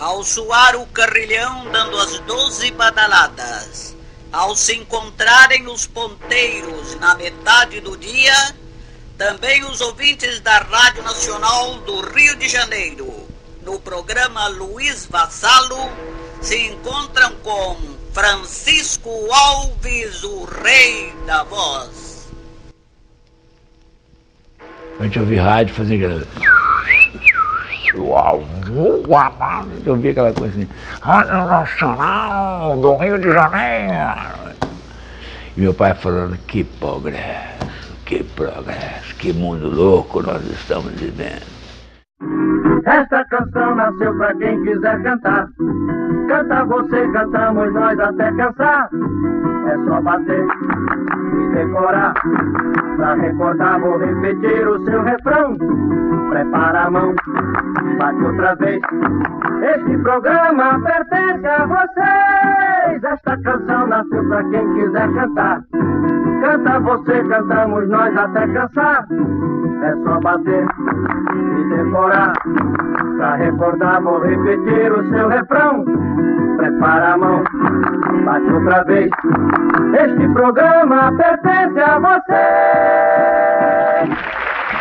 Ao suar o carrilhão dando as doze badaladas, ao se encontrarem os ponteiros na metade do dia, também os ouvintes da Rádio Nacional do Rio de Janeiro, no programa Luiz Vassalo, se encontram com Francisco Alves, o rei da voz. A gente ouvia rádio fazendo eu vi aquela coisa assim, Rádio Nacional do Rio de Janeiro. E meu pai falando, que progresso, que progresso, que mundo louco nós estamos vivendo. Esta canção nasceu pra quem quiser cantar. Canta você, cantamos nós até cansar. É só bater e decorar. Pra recordar, vou repetir o seu refrão. Prepara a mão, bate outra vez. Este programa pertence a vocês. Esta canção nasceu pra quem quiser cantar. Canta você, cantamos nós até cansar. É só bater e decorar. Pra recordar, vou repetir o seu refrão. Prepara a mão, bate outra vez. Este programa pertence a você.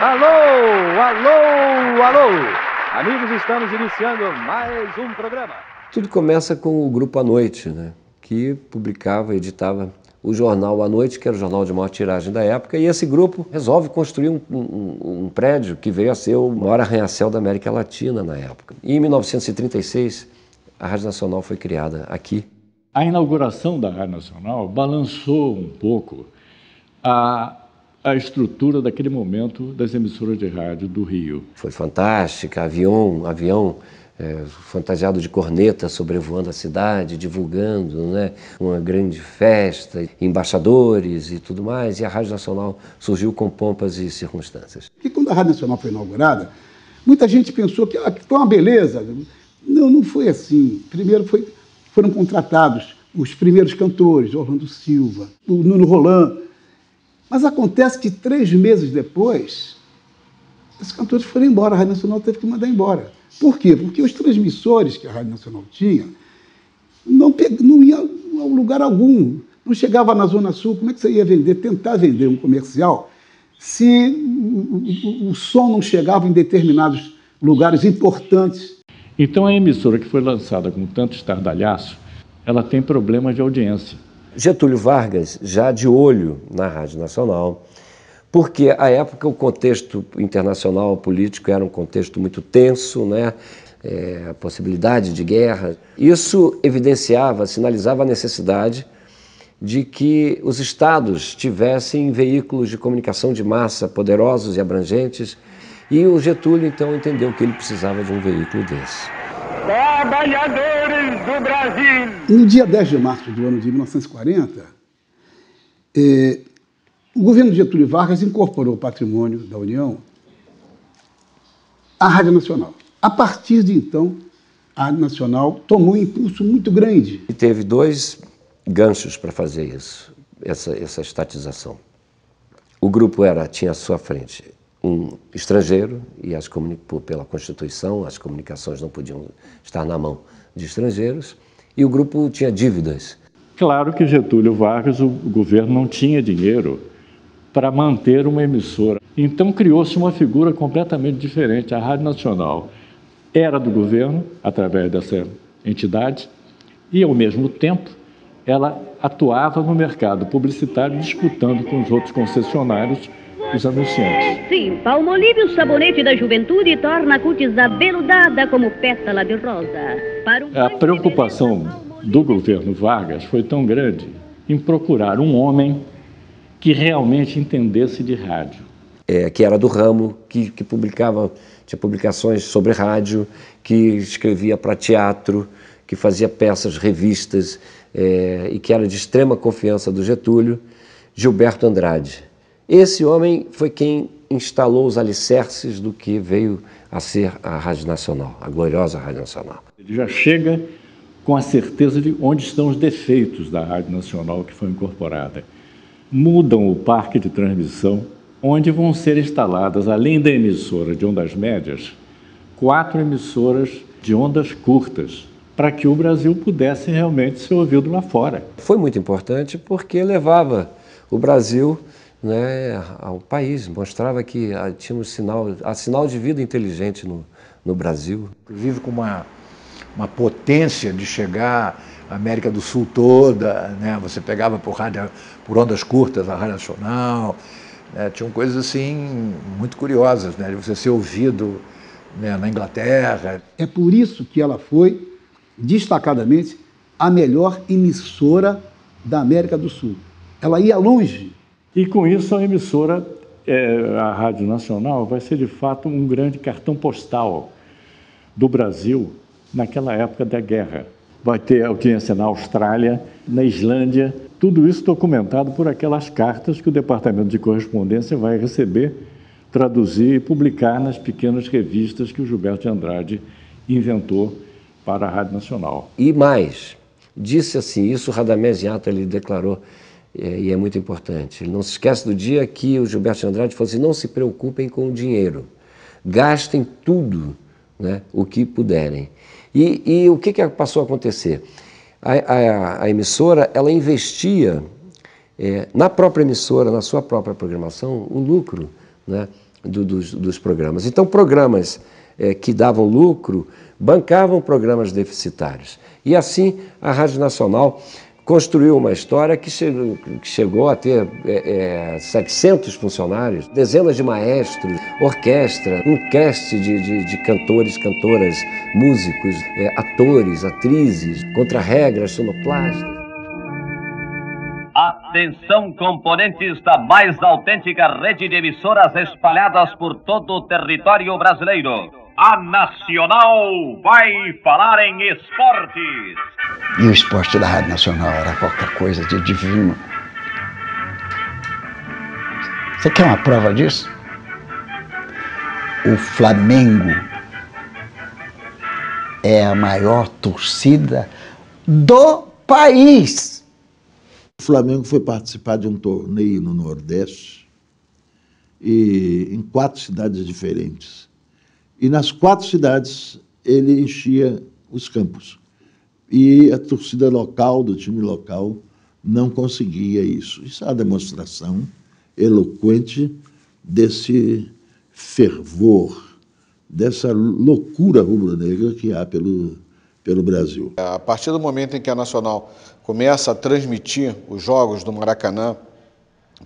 Alô, alô, alô! Amigos, estamos iniciando mais um programa. Tudo começa com o Grupo à Noite, né? que publicava, editava o jornal à noite, que era o jornal de maior tiragem da época, e esse grupo resolve construir um, um, um prédio que veio a ser o maior arranha-céu da América Latina na época. E em 1936, a Rádio Nacional foi criada aqui. A inauguração da Rádio Nacional balançou um pouco a, a estrutura daquele momento das emissoras de rádio do Rio. Foi fantástica, avião, avião é, fantasiado de corneta sobrevoando a cidade, divulgando né, uma grande festa, embaixadores e tudo mais, e a Rádio Nacional surgiu com pompas e circunstâncias. E quando a Rádio Nacional foi inaugurada, muita gente pensou que ah, foi uma beleza. Não, não foi assim. Primeiro foi, foram contratados os primeiros cantores, Orlando Silva, o Nuno Roland. Mas acontece que três meses depois, esses cantores foram embora, a Rádio Nacional teve que mandar embora. Por quê? Porque os transmissores que a Rádio Nacional tinha não, não ia a lugar algum. Não chegava na Zona Sul, como é que você ia vender, tentar vender um comercial se o, o, o som não chegava em determinados lugares importantes? Então a emissora que foi lançada com tanto estardalhaço, ela tem problemas de audiência. Getúlio Vargas, já de olho na Rádio Nacional, porque à época o contexto internacional político era um contexto muito tenso, né? É, a possibilidade de guerra. Isso evidenciava, sinalizava a necessidade de que os estados tivessem veículos de comunicação de massa poderosos e abrangentes, e o Getúlio então entendeu que ele precisava de um veículo desse. Trabalhadores do Brasil! No dia 10 de março do ano de 1940, eh, o governo de Getúlio Vargas incorporou o patrimônio da União à Rádio Nacional. A partir de então, a Rádio Nacional tomou um impulso muito grande. E teve dois ganchos para fazer isso, essa, essa estatização. O grupo era tinha à sua frente um estrangeiro e as pela Constituição as comunicações não podiam estar na mão de estrangeiros e o grupo tinha dívidas. Claro que Getúlio Vargas, o governo não tinha dinheiro para manter uma emissora. Então criou-se uma figura completamente diferente. A Rádio Nacional era do governo, através dessa entidade, e ao mesmo tempo ela atuava no mercado publicitário, disputando com os outros concessionários os anunciantes. Sim, Palmolive, o sabonete da juventude, torna a cutis abeludada como pétala de rosa. Um a preocupação do governo Vargas foi tão grande em procurar um homem que realmente entendesse de rádio. É, que era do ramo, que, que publicava, tinha publicações sobre rádio, que escrevia para teatro, que fazia peças, revistas, é, e que era de extrema confiança do Getúlio, Gilberto Andrade. Esse homem foi quem instalou os alicerces do que veio a ser a Rádio Nacional, a gloriosa Rádio Nacional. Ele já chega com a certeza de onde estão os defeitos da Rádio Nacional que foi incorporada mudam o parque de transmissão, onde vão ser instaladas, além da emissora de ondas médias, quatro emissoras de ondas curtas, para que o Brasil pudesse realmente ser ouvido lá fora. Foi muito importante porque levava o Brasil né, ao país, mostrava que tinha um sinal, a sinal de vida inteligente no, no Brasil. Inclusive com uma, uma potência de chegar América do Sul toda, né? você pegava por, rádio, por ondas curtas a Rádio Nacional, né? tinham coisas assim muito curiosas, né? de você ser ouvido né, na Inglaterra. É por isso que ela foi destacadamente, a melhor emissora da América do Sul. Ela ia longe. E com isso, a emissora, é, a Rádio Nacional, vai ser de fato um grande cartão postal do Brasil naquela época da guerra. Vai ter audiência na Austrália, na Islândia, tudo isso documentado por aquelas cartas que o Departamento de Correspondência vai receber, traduzir e publicar nas pequenas revistas que o Gilberto de Andrade inventou para a Rádio Nacional. E mais, disse assim, isso Radamés Yato ele declarou, é, e é muito importante, ele não se esquece do dia que o Gilberto de Andrade falou assim, não se preocupem com o dinheiro, gastem tudo né, o que puderem. E, e o que, que passou a acontecer? A, a, a emissora, ela investia é, na própria emissora, na sua própria programação, o lucro né, do, dos, dos programas. Então, programas é, que davam lucro bancavam programas deficitários. E assim a Rádio Nacional construiu uma história que chegou, a ter é, é, 700 funcionários, dezenas de maestros, orquestra, um cast de, de, de cantores, cantoras, músicos, é, atores, atrizes, contra-regras, sonoplastas. Atenção, componentes da mais autêntica rede de emissoras espalhadas por todo o território brasileiro a Nacional vai falar em esportes. E o esporte da Rádio Nacional era qualquer coisa de divino. Você quer uma prova disso? O Flamengo é a maior torcida do país. O Flamengo foi participar de um torneio no Nordeste e em quatro cidades diferentes. E nas quatro cidades ele enchia os campos. E a torcida local, do time local, não conseguia isso. Isso é uma demonstração eloquente desse fervor, dessa loucura rubro-negra que há pelo, pelo Brasil. A partir do momento em que a Nacional começa a transmitir os jogos do Maracanã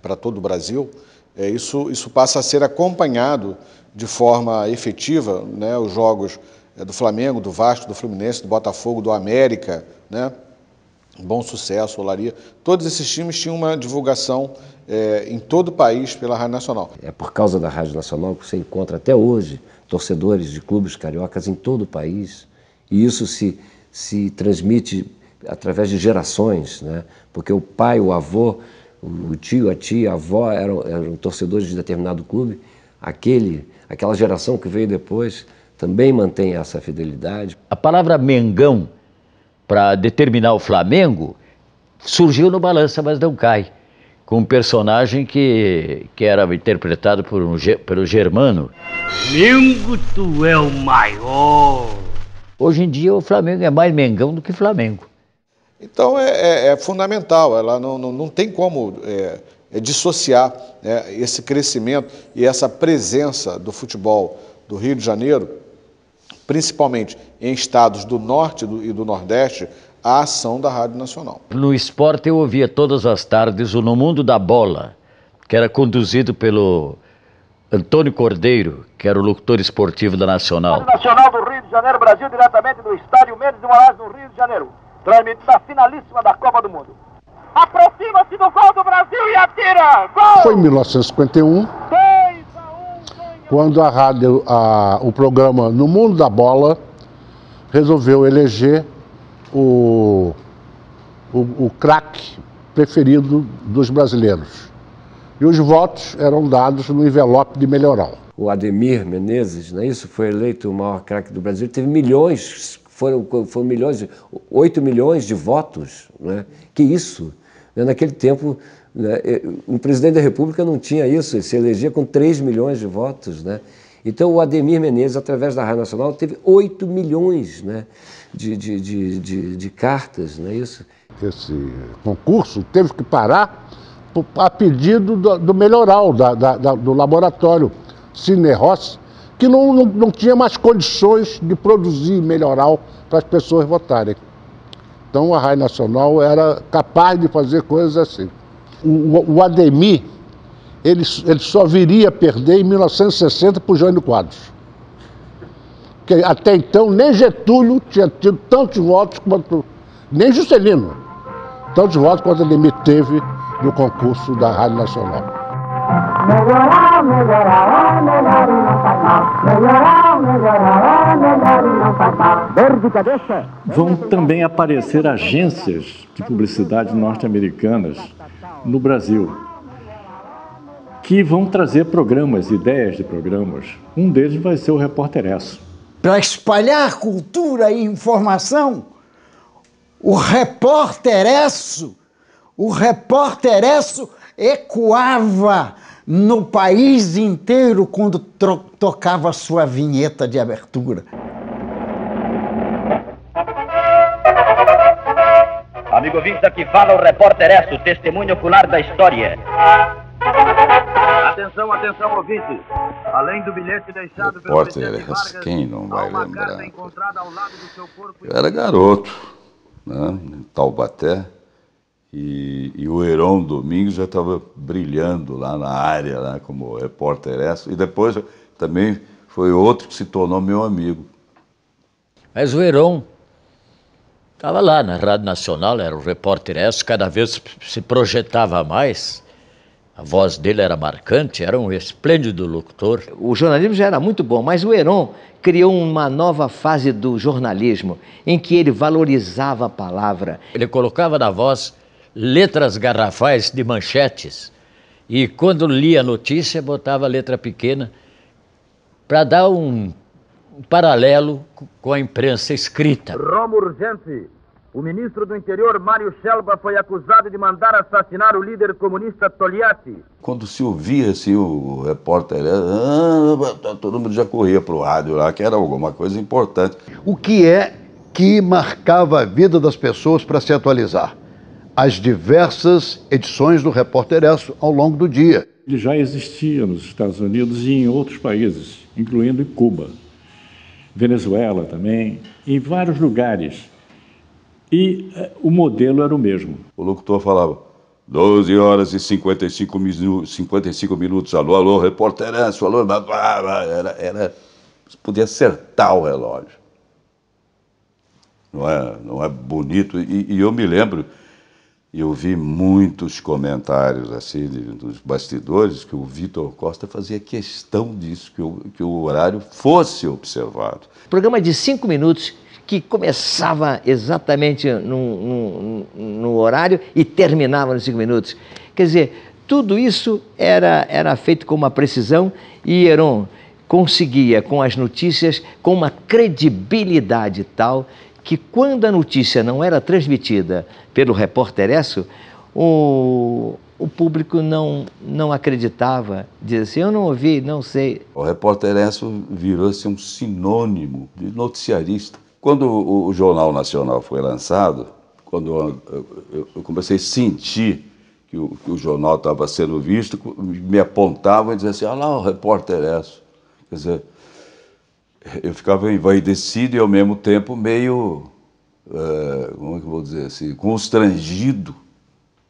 para todo o Brasil, é, isso, isso passa a ser acompanhado de forma efetiva né, os jogos é, do Flamengo, do Vasco, do Fluminense, do Botafogo, do América, né, Bom Sucesso, Olaria. Todos esses times tinham uma divulgação é, em todo o país pela Rádio Nacional. É por causa da Rádio Nacional que você encontra até hoje torcedores de clubes cariocas em todo o país. E isso se, se transmite através de gerações, né? porque o pai, o avô, o tio, a tia, a avó eram, eram torcedores de determinado clube. Aquele aquela geração que veio depois também mantém essa fidelidade. A palavra Mengão para determinar o Flamengo surgiu no Balança, mas não cai, com um personagem que, que era interpretado por um, pelo Germano. Mengo, tu é o maior! Hoje em dia o Flamengo é mais Mengão do que Flamengo. Então é, é, é fundamental, ela não, não, não tem como é, é dissociar né, esse crescimento e essa presença do futebol do Rio de Janeiro, principalmente em estados do Norte e do Nordeste, a ação da Rádio Nacional. No esporte eu ouvia todas as tardes o No Mundo da Bola, que era conduzido pelo Antônio Cordeiro, que era o locutor esportivo da Nacional. Rádio Nacional do Rio de Janeiro, Brasil, diretamente do estádio Mendes de Moraes, no Rio de Janeiro. Transmite da finalíssima da Copa do Mundo aproxima-se do gol do Brasil e atira! Gol! Foi em 1951, quando a rádio, a, o programa No Mundo da Bola resolveu eleger o, o, o craque preferido dos brasileiros. E os votos eram dados no envelope de melhoral. O Ademir Menezes, não é isso? Foi eleito o maior craque do Brasil. Teve milhões, foram, foram milhões, 8 milhões de votos. Né? Que isso? Né, naquele tempo, né, um presidente da República não tinha isso, ele se elegia com 3 milhões de votos. Né? Então o Ademir Menezes, através da Rádio Nacional, teve 8 milhões né, de, de, de, de, de cartas, não é isso? Esse concurso teve que parar a pedido do, do melhoral, da, da, da, do laboratório Cine Ross, que não, não, não tinha mais condições de produzir melhoral para as pessoas votarem. Então a Rádio Nacional era capaz de fazer coisas assim. O, o Ademir, ele, ele só viria a perder em 1960 para o Jânio Quadros. Porque até então nem Getúlio tinha tido tantos votos quanto. nem Juscelino. Tantos votos quanto Ademir teve no concurso da Rádio Nacional. Melhorar, melhorar, melhor e não faz mal. Melhorar, melhorar, melhor e não faz mal. Verde cabeça. Vão também aparecer agências de publicidade norte-americanas no Brasil que vão trazer programas, ideias de programas. Um deles vai ser o Repórter Esso. Para espalhar cultura e informação, o Repórter Esso, o Repórter Esso ecoava no país inteiro quando tocava sua vinheta de abertura. Amigo ouvinte, aqui fala o repórter Esso, testemunho ocular da história. Atenção, atenção, ouvintes. Além do bilhete deixado pelo repórter Esso, quem não vai lembrar? Eu era garoto, né, em Taubaté. E, e, o Heron Domingos já estava brilhando lá na área, lá como repórter essa. E depois também foi outro que se tornou meu amigo. Mas o Heron estava lá na Rádio Nacional, era o repórter essa, cada vez se projetava mais. A voz dele era marcante, era um esplêndido locutor. O jornalismo já era muito bom, mas o Heron criou uma nova fase do jornalismo, em que ele valorizava a palavra. Ele colocava na voz letras garrafais de manchetes. E quando lia a notícia, botava a letra pequena para dar um, um paralelo com a imprensa escrita. Roma urgente. O ministro do Interior, Mário Shelba, foi acusado de mandar assassinar o líder comunista Togliatti. Quando se ouvia assim, o repórter, ah, todo mundo já corria para o rádio lá, que era alguma coisa importante. O que é que marcava a vida das pessoas para se atualizar? As diversas edições do Repórter Esso ao longo do dia. Ele já existia nos Estados Unidos e em outros países, incluindo em Cuba, Venezuela também, em vários lugares. E eh, o modelo era o mesmo. O locutor falava, 12 horas e 55 minutos, 55 minutos alô, alô, repórter Esso, alô, blá, blá, blá. Era, era, podia acertar o relógio. Não é, não é bonito? E, e eu me lembro e eu vi muitos comentários assim dos bastidores que o Vitor Costa fazia questão disso, que o, que o horário fosse observado. Programa de cinco minutos que começava exatamente no, no, no horário e terminava nos cinco minutos. Quer dizer, tudo isso era, era feito com uma precisão e Heron conseguia, com as notícias, com uma credibilidade tal que quando a notícia não era transmitida pelo repórter Esso, o, o público não, não acreditava, dizia assim, eu não ouvi, não sei. O repórter Esso virou-se um sinônimo de noticiarista. Quando o, o Jornal Nacional foi lançado, quando eu, eu, eu comecei a sentir que o, que o jornal estava sendo visto, me apontavam e diziam assim, olha lá o repórter Esso. Quer dizer, eu ficava envaidecido e ao mesmo tempo meio, uh, como é que eu vou dizer assim, constrangido.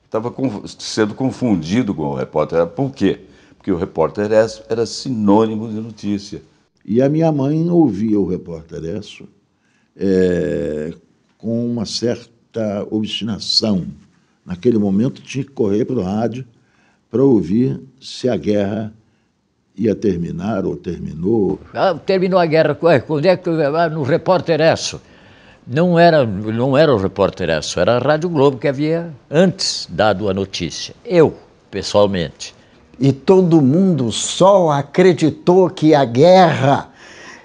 Estava sendo confundido com o repórter. Por quê? Porque o repórter Esso era sinônimo de notícia. E a minha mãe ouvia o repórter Esso é, com uma certa obstinação. Naquele momento tinha que correr para o rádio para ouvir se a guerra ia terminar ou terminou. Ah, terminou a guerra. Quando é que no repórter Esso? Não era, não era o repórter Esso, era a Rádio Globo que havia antes dado a notícia. Eu, pessoalmente. E todo mundo só acreditou que a guerra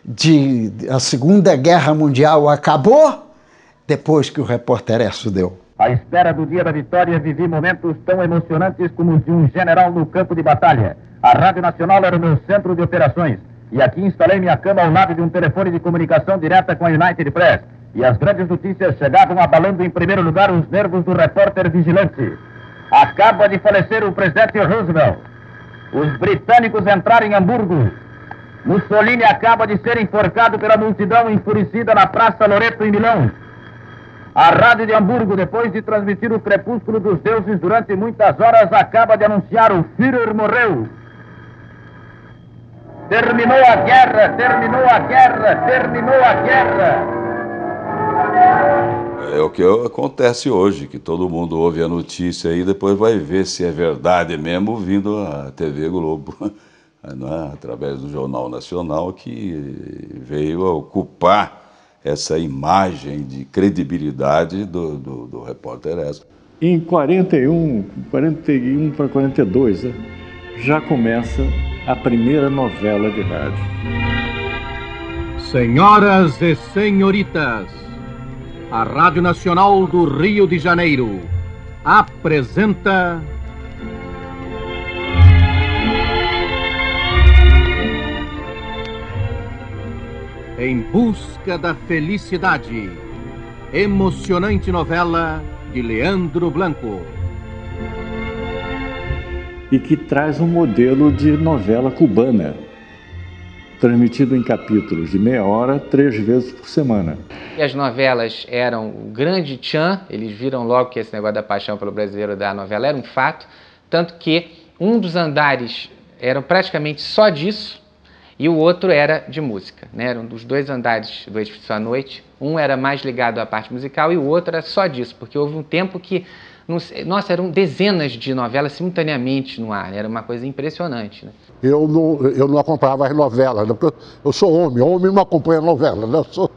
de a Segunda Guerra Mundial acabou depois que o repórter Esso deu. À espera do dia da vitória, vivi momentos tão emocionantes como os de um general no campo de batalha. A Rádio Nacional era o meu centro de operações. E aqui instalei minha cama ao lado de um telefone de comunicação direta com a United Press. E as grandes notícias chegavam abalando em primeiro lugar os nervos do repórter vigilante. Acaba de falecer o presidente Roosevelt. Os britânicos entraram em Hamburgo. Mussolini acaba de ser enforcado pela multidão enfurecida na Praça Loreto, em Milão. A Rádio de Hamburgo, depois de transmitir o crepúsculo dos deuses durante muitas horas, acaba de anunciar o Führer morreu. Terminou a guerra, terminou a guerra, terminou a guerra. É o que acontece hoje, que todo mundo ouve a notícia e depois vai ver se é verdade mesmo vindo a TV Globo, é? através do Jornal Nacional, que veio a ocupar essa imagem de credibilidade do, do, do repórter Esco. Em 41, 41 para 42, né, já começa a primeira novela de rádio. Senhoras e senhoritas, a Rádio Nacional do Rio de Janeiro apresenta. Em Busca da Felicidade. Emocionante novela de Leandro Blanco. E que traz um modelo de novela cubana, transmitido em capítulos de meia hora, três vezes por semana. E as novelas eram o grande tchan, eles viram logo que esse negócio da paixão pelo brasileiro da novela era um fato, tanto que um dos andares era praticamente só disso e o outro era de música. Né? Eram dos dois andares do Edifício à Noite, um era mais ligado à parte musical e o outro era só disso, porque houve um tempo que nossa, eram dezenas de novelas simultaneamente no ar, era uma coisa impressionante. Né? Eu, não, eu não acompanhava as novelas, né? eu sou homem, homem não acompanha novela, né? eu sou...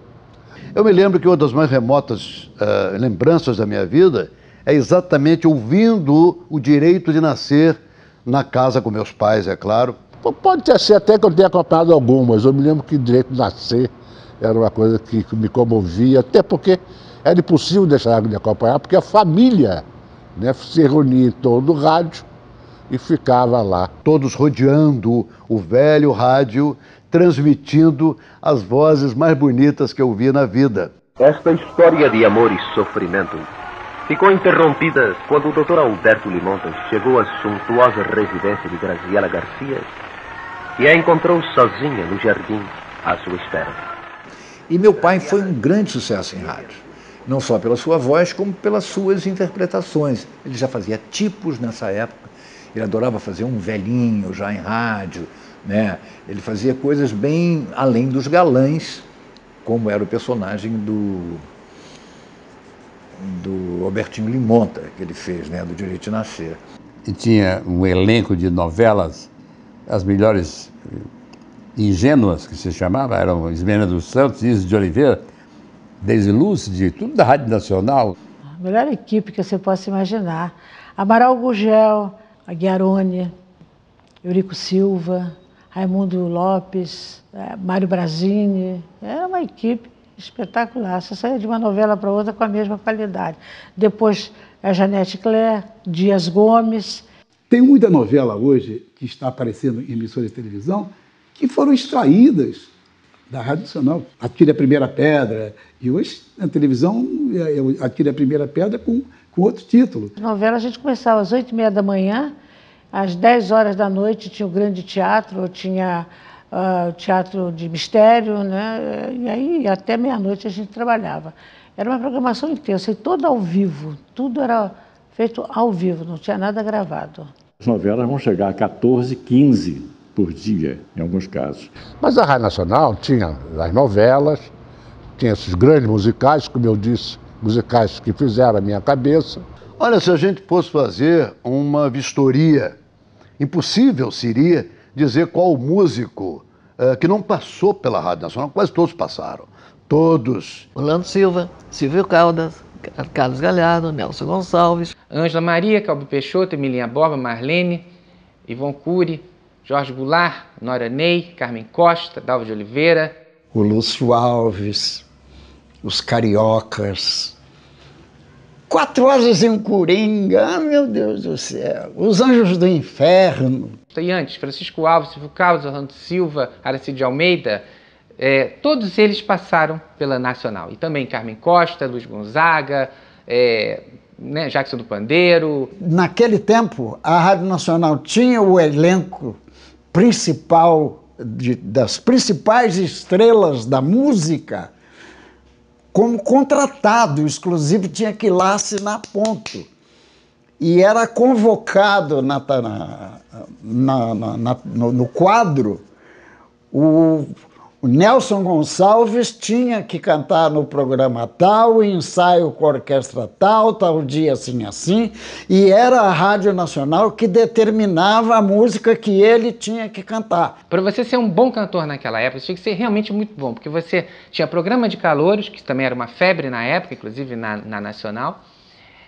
Eu me lembro que uma das mais remotas uh, lembranças da minha vida é exatamente ouvindo o direito de nascer na casa com meus pais, é claro. Pode ter ser até que eu tenha acompanhado algumas. Eu me lembro que o direito de nascer era uma coisa que me comovia, até porque era impossível deixar de acompanhar, porque a família né, se reunia em torno do rádio e ficava lá. Todos rodeando o velho rádio, transmitindo as vozes mais bonitas que eu vi na vida. Esta história de amor e sofrimento ficou interrompida quando o Dr. Alberto Limontas chegou à suntuosa residência de Graziela Garcia e a encontrou sozinha no jardim à sua espera. E meu pai foi um grande sucesso em rádio, não só pela sua voz, como pelas suas interpretações. Ele já fazia tipos nessa época, ele adorava fazer um velhinho já em rádio, né? Ele fazia coisas bem além dos galãs, como era o personagem do do Albertinho Limonta que ele fez, né, do Direito de Nascer. E tinha um elenco de novelas, as melhores ingênuas que se chamava, eram Ismena dos Santos, Isis de Oliveira, Deise Lúcide, tudo da Rádio Nacional. A melhor equipe que você possa imaginar. Amaral Gugel, Aguiarone, Eurico Silva, Raimundo Lopes, é, Mário Brasini. Era uma equipe espetacular. Você saía de uma novela para outra com a mesma qualidade. Depois a Janete Claire, Dias Gomes. Tem muita novela hoje que está aparecendo em emissoras de televisão que foram extraídas da Rádio Nacional. Atire a Primeira Pedra. E hoje, na televisão, é, é Atire a Primeira Pedra com, com outro título. Novela a gente começava às oito e meia da manhã às 10 horas da noite tinha o grande teatro, tinha uh, teatro de mistério, né? e aí até meia-noite a gente trabalhava. Era uma programação intensa e toda ao vivo, tudo era feito ao vivo, não tinha nada gravado. As novelas vão chegar a 14, 15 por dia, em alguns casos. Mas a Rádio Nacional tinha as novelas, tinha esses grandes musicais, como eu disse, musicais que fizeram a minha cabeça. Olha, se a gente fosse fazer uma vistoria Impossível seria dizer qual músico uh, que não passou pela Rádio Nacional, quase todos passaram. Todos. Orlando Silva, Silvio Caldas, Carlos Galhardo, Nelson Gonçalves. Ângela Maria, Calbi Peixoto, Emilinha Borba, Marlene, Ivon Cury, Jorge Goulart, Nora Ney, Carmen Costa, Dalva de Oliveira. O Lúcio Alves, os Cariocas, Quatro horas em um Coringa, ah, meu Deus do céu. Os Anjos do Inferno. E antes, Francisco Alves, Silvio Carlos, Orlando Silva, Aracide Almeida, é, todos eles passaram pela Nacional. E também Carmen Costa, Luiz Gonzaga, é, né, Jackson do Pandeiro. Naquele tempo, a Rádio Nacional tinha o elenco principal, de, das principais estrelas da música, como contratado, exclusivo, tinha que ir lá assinar ponto. E era convocado na, na, na, no, no quadro o o Nelson Gonçalves tinha que cantar no programa tal, ensaio com a orquestra tal, tal dia assim assim, e era a Rádio Nacional que determinava a música que ele tinha que cantar. Para você ser um bom cantor naquela época, você tinha que ser realmente muito bom, porque você tinha programa de calouros, que também era uma febre na época, inclusive na, na Nacional,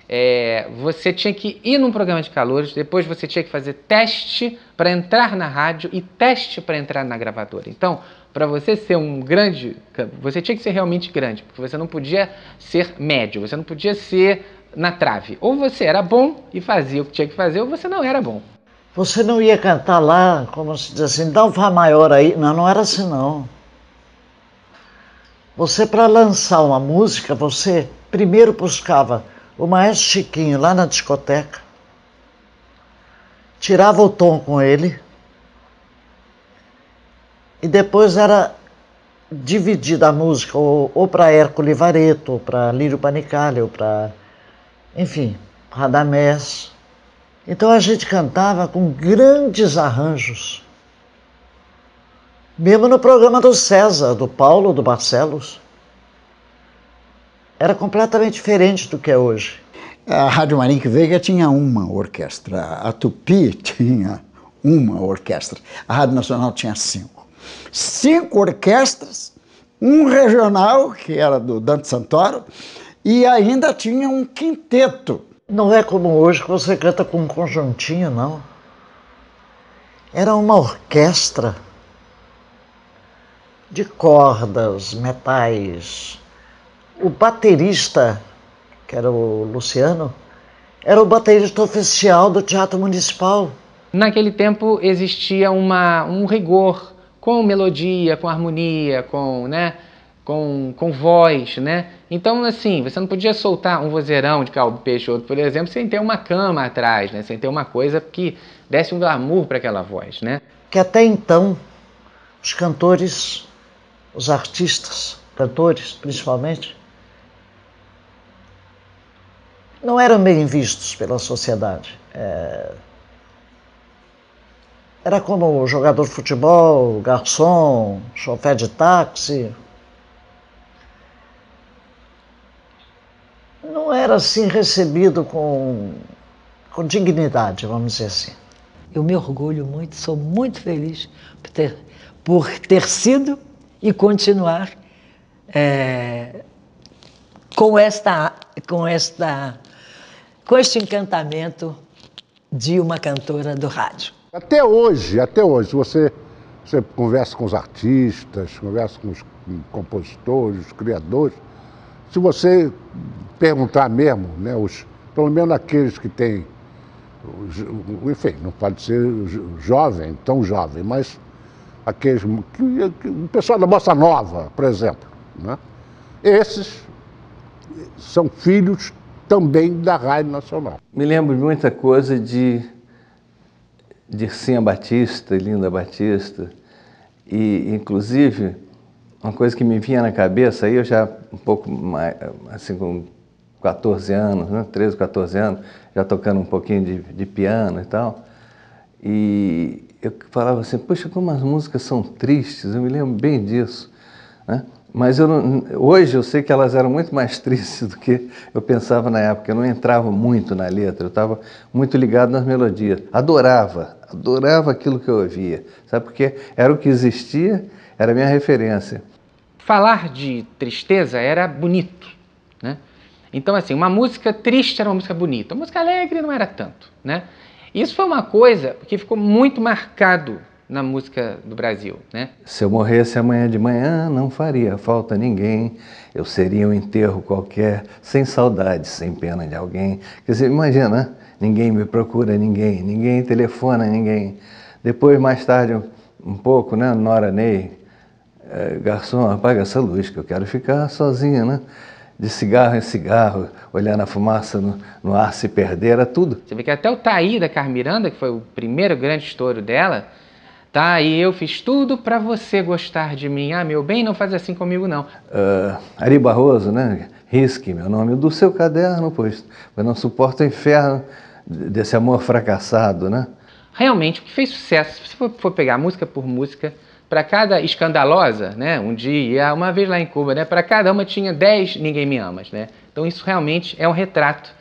é, você tinha que ir num programa de calouros, depois você tinha que fazer teste para entrar na rádio e teste para entrar na gravadora. Então, para você ser um grande, você tinha que ser realmente grande, porque você não podia ser médio, você não podia ser na trave. Ou você era bom e fazia o que tinha que fazer, ou você não era bom. Você não ia cantar lá, como se diz assim, dá um Vá maior aí. Não, não era assim não. Você, para lançar uma música, você primeiro buscava o maestro Chiquinho lá na discoteca, tirava o tom com ele e depois era dividida a música ou, ou para Hércules Vareto, ou para Lírio Panicali, ou para, enfim, Radamés. Então a gente cantava com grandes arranjos. Mesmo no programa do César, do Paulo, do Barcelos era completamente diferente do que é hoje. A Rádio Marinque Veiga tinha uma orquestra, a Tupi tinha uma orquestra, a Rádio Nacional tinha cinco. Cinco orquestras, um regional, que era do Dante Santoro, e ainda tinha um quinteto. Não é como hoje que você canta com um conjuntinho, não. Era uma orquestra de cordas, metais, o baterista, que era o Luciano, era o baterista oficial do Teatro Municipal. Naquele tempo existia uma, um rigor com melodia, com harmonia, com, né, com, com voz, né? Então, assim, você não podia soltar um vozeirão de Caldo Peixoto, por exemplo, sem ter uma cama atrás, né? Sem ter uma coisa que desse um glamour para aquela voz, né? Que até então, os cantores, os artistas, cantores principalmente, não eram bem vistos pela sociedade. É... Era como jogador de futebol, garçom, chofer de táxi. Não era assim recebido com, com dignidade, vamos dizer assim. Eu me orgulho muito, sou muito feliz por ter, por ter sido e continuar é, com esta, com esta com este encantamento de uma cantora do rádio. Até hoje, até hoje, você, você conversa com os artistas, conversa com os compositores, os criadores, se você perguntar mesmo, né, os, pelo menos aqueles que têm, enfim, não pode ser jovem, tão jovem, mas aqueles, que, que, o pessoal da Bossa Nova, por exemplo, né, esses são filhos também da Rádio Nacional. Me lembro de muita coisa de Dircinha Batista, Linda Batista, e inclusive uma coisa que me vinha na cabeça, aí eu já um pouco mais, assim com 14 anos, né, 13, 14 anos, já tocando um pouquinho de, de piano e tal, e eu falava assim, poxa, como as músicas são tristes, eu me lembro bem disso, né? Mas eu não, hoje eu sei que elas eram muito mais tristes do que eu pensava na época. Eu não entrava muito na letra, eu estava muito ligado nas melodias. Adorava, adorava aquilo que eu ouvia. Sabe porque era o que existia, era a minha referência. Falar de tristeza era bonito, né? Então assim, uma música triste era uma música bonita, uma música alegre não era tanto, né? Isso foi uma coisa que ficou muito marcado na música do Brasil, né? Se eu morresse amanhã de manhã, não faria falta ninguém. Eu seria um enterro qualquer, sem saudade, sem pena de alguém. Quer dizer, imagina, né? ninguém me procura ninguém, ninguém telefona ninguém. Depois, mais tarde, um pouco, né, Nora Ney, eh, garçom, apaga essa luz que eu quero ficar sozinha, né? De cigarro em cigarro, olhando a fumaça no, no ar se perder, era tudo. Você vê que até o Taí da Carmiranda, que foi o primeiro grande estouro dela, tá? E eu fiz tudo para você gostar de mim. Ah, meu bem, não faz assim comigo não. Uh, Ari Barroso, né? Risque meu nome do seu caderno, pois eu não suporto o inferno desse amor fracassado, né? Realmente, o que fez sucesso, se você for pegar música por música, para cada escandalosa, né, um dia, uma vez lá em Cuba, né, para cada uma tinha 10 Ninguém Me Amas. Né? Então isso realmente é um retrato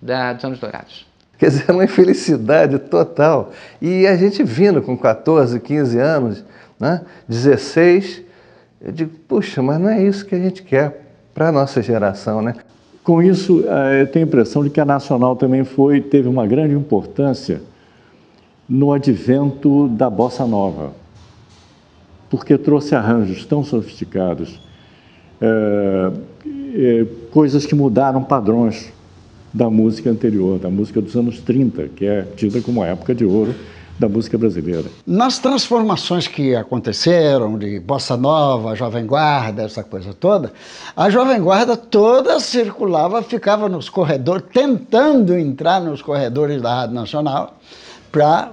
da, dos anos dourados. Quer dizer, uma infelicidade total. E a gente vindo com 14, 15 anos, né, 16, eu digo, puxa, mas não é isso que a gente quer para a nossa geração, né? Com isso, eh, eu tenho a impressão de que a Nacional também foi, teve uma grande importância no advento da bossa nova, porque trouxe arranjos tão sofisticados, é, é, coisas que mudaram padrões da música anterior, da música dos anos 30, que é tida como a época de ouro da música brasileira. Nas transformações que aconteceram de bossa nova, jovem guarda, essa coisa toda, a jovem guarda toda circulava, ficava nos corredores, tentando entrar nos corredores da Rádio Nacional para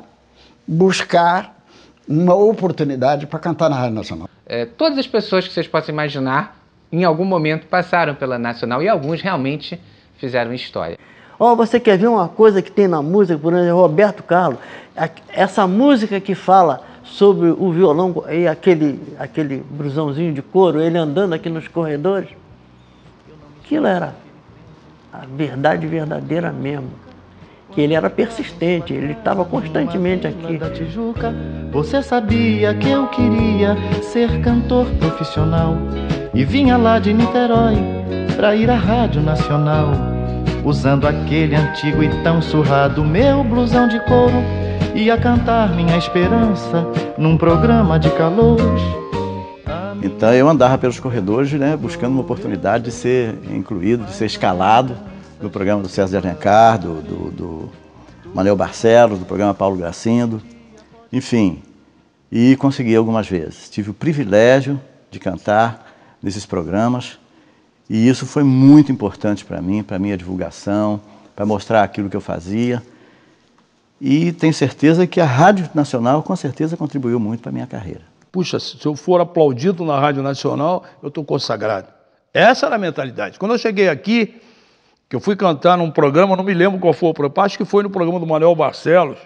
buscar uma oportunidade para cantar na Rádio Nacional. É, todas as pessoas que vocês possam imaginar, em algum momento passaram pela Nacional e alguns realmente fizeram história. Ó, oh, você quer ver uma coisa que tem na música, por exemplo, Roberto Carlos, essa música que fala sobre o violão e aquele, aquele brusãozinho de couro, ele andando aqui nos corredores, aquilo era a verdade verdadeira mesmo. Que ele era persistente, ele estava constantemente aqui. Da Tijuca, você sabia que eu queria ser cantor profissional. E vinha lá de Niterói para ir à Rádio Nacional, usando aquele antigo e tão surrado meu blusão de couro, ia cantar minha esperança num programa de calouros. Então eu andava pelos corredores, né, buscando uma oportunidade de ser incluído, de ser escalado do programa do César de Alencar, do, do, do Manuel Barcelos, do programa Paulo Gracindo, enfim, e consegui algumas vezes. Tive o privilégio de cantar nesses programas e isso foi muito importante para mim, para minha divulgação, para mostrar aquilo que eu fazia. E tenho certeza que a Rádio Nacional com certeza contribuiu muito para minha carreira. Puxa, se eu for aplaudido na Rádio Nacional, eu estou consagrado. Essa era a mentalidade. Quando eu cheguei aqui, que eu fui cantar num programa, não me lembro qual foi o programa, acho que foi no programa do Manuel Barcelos,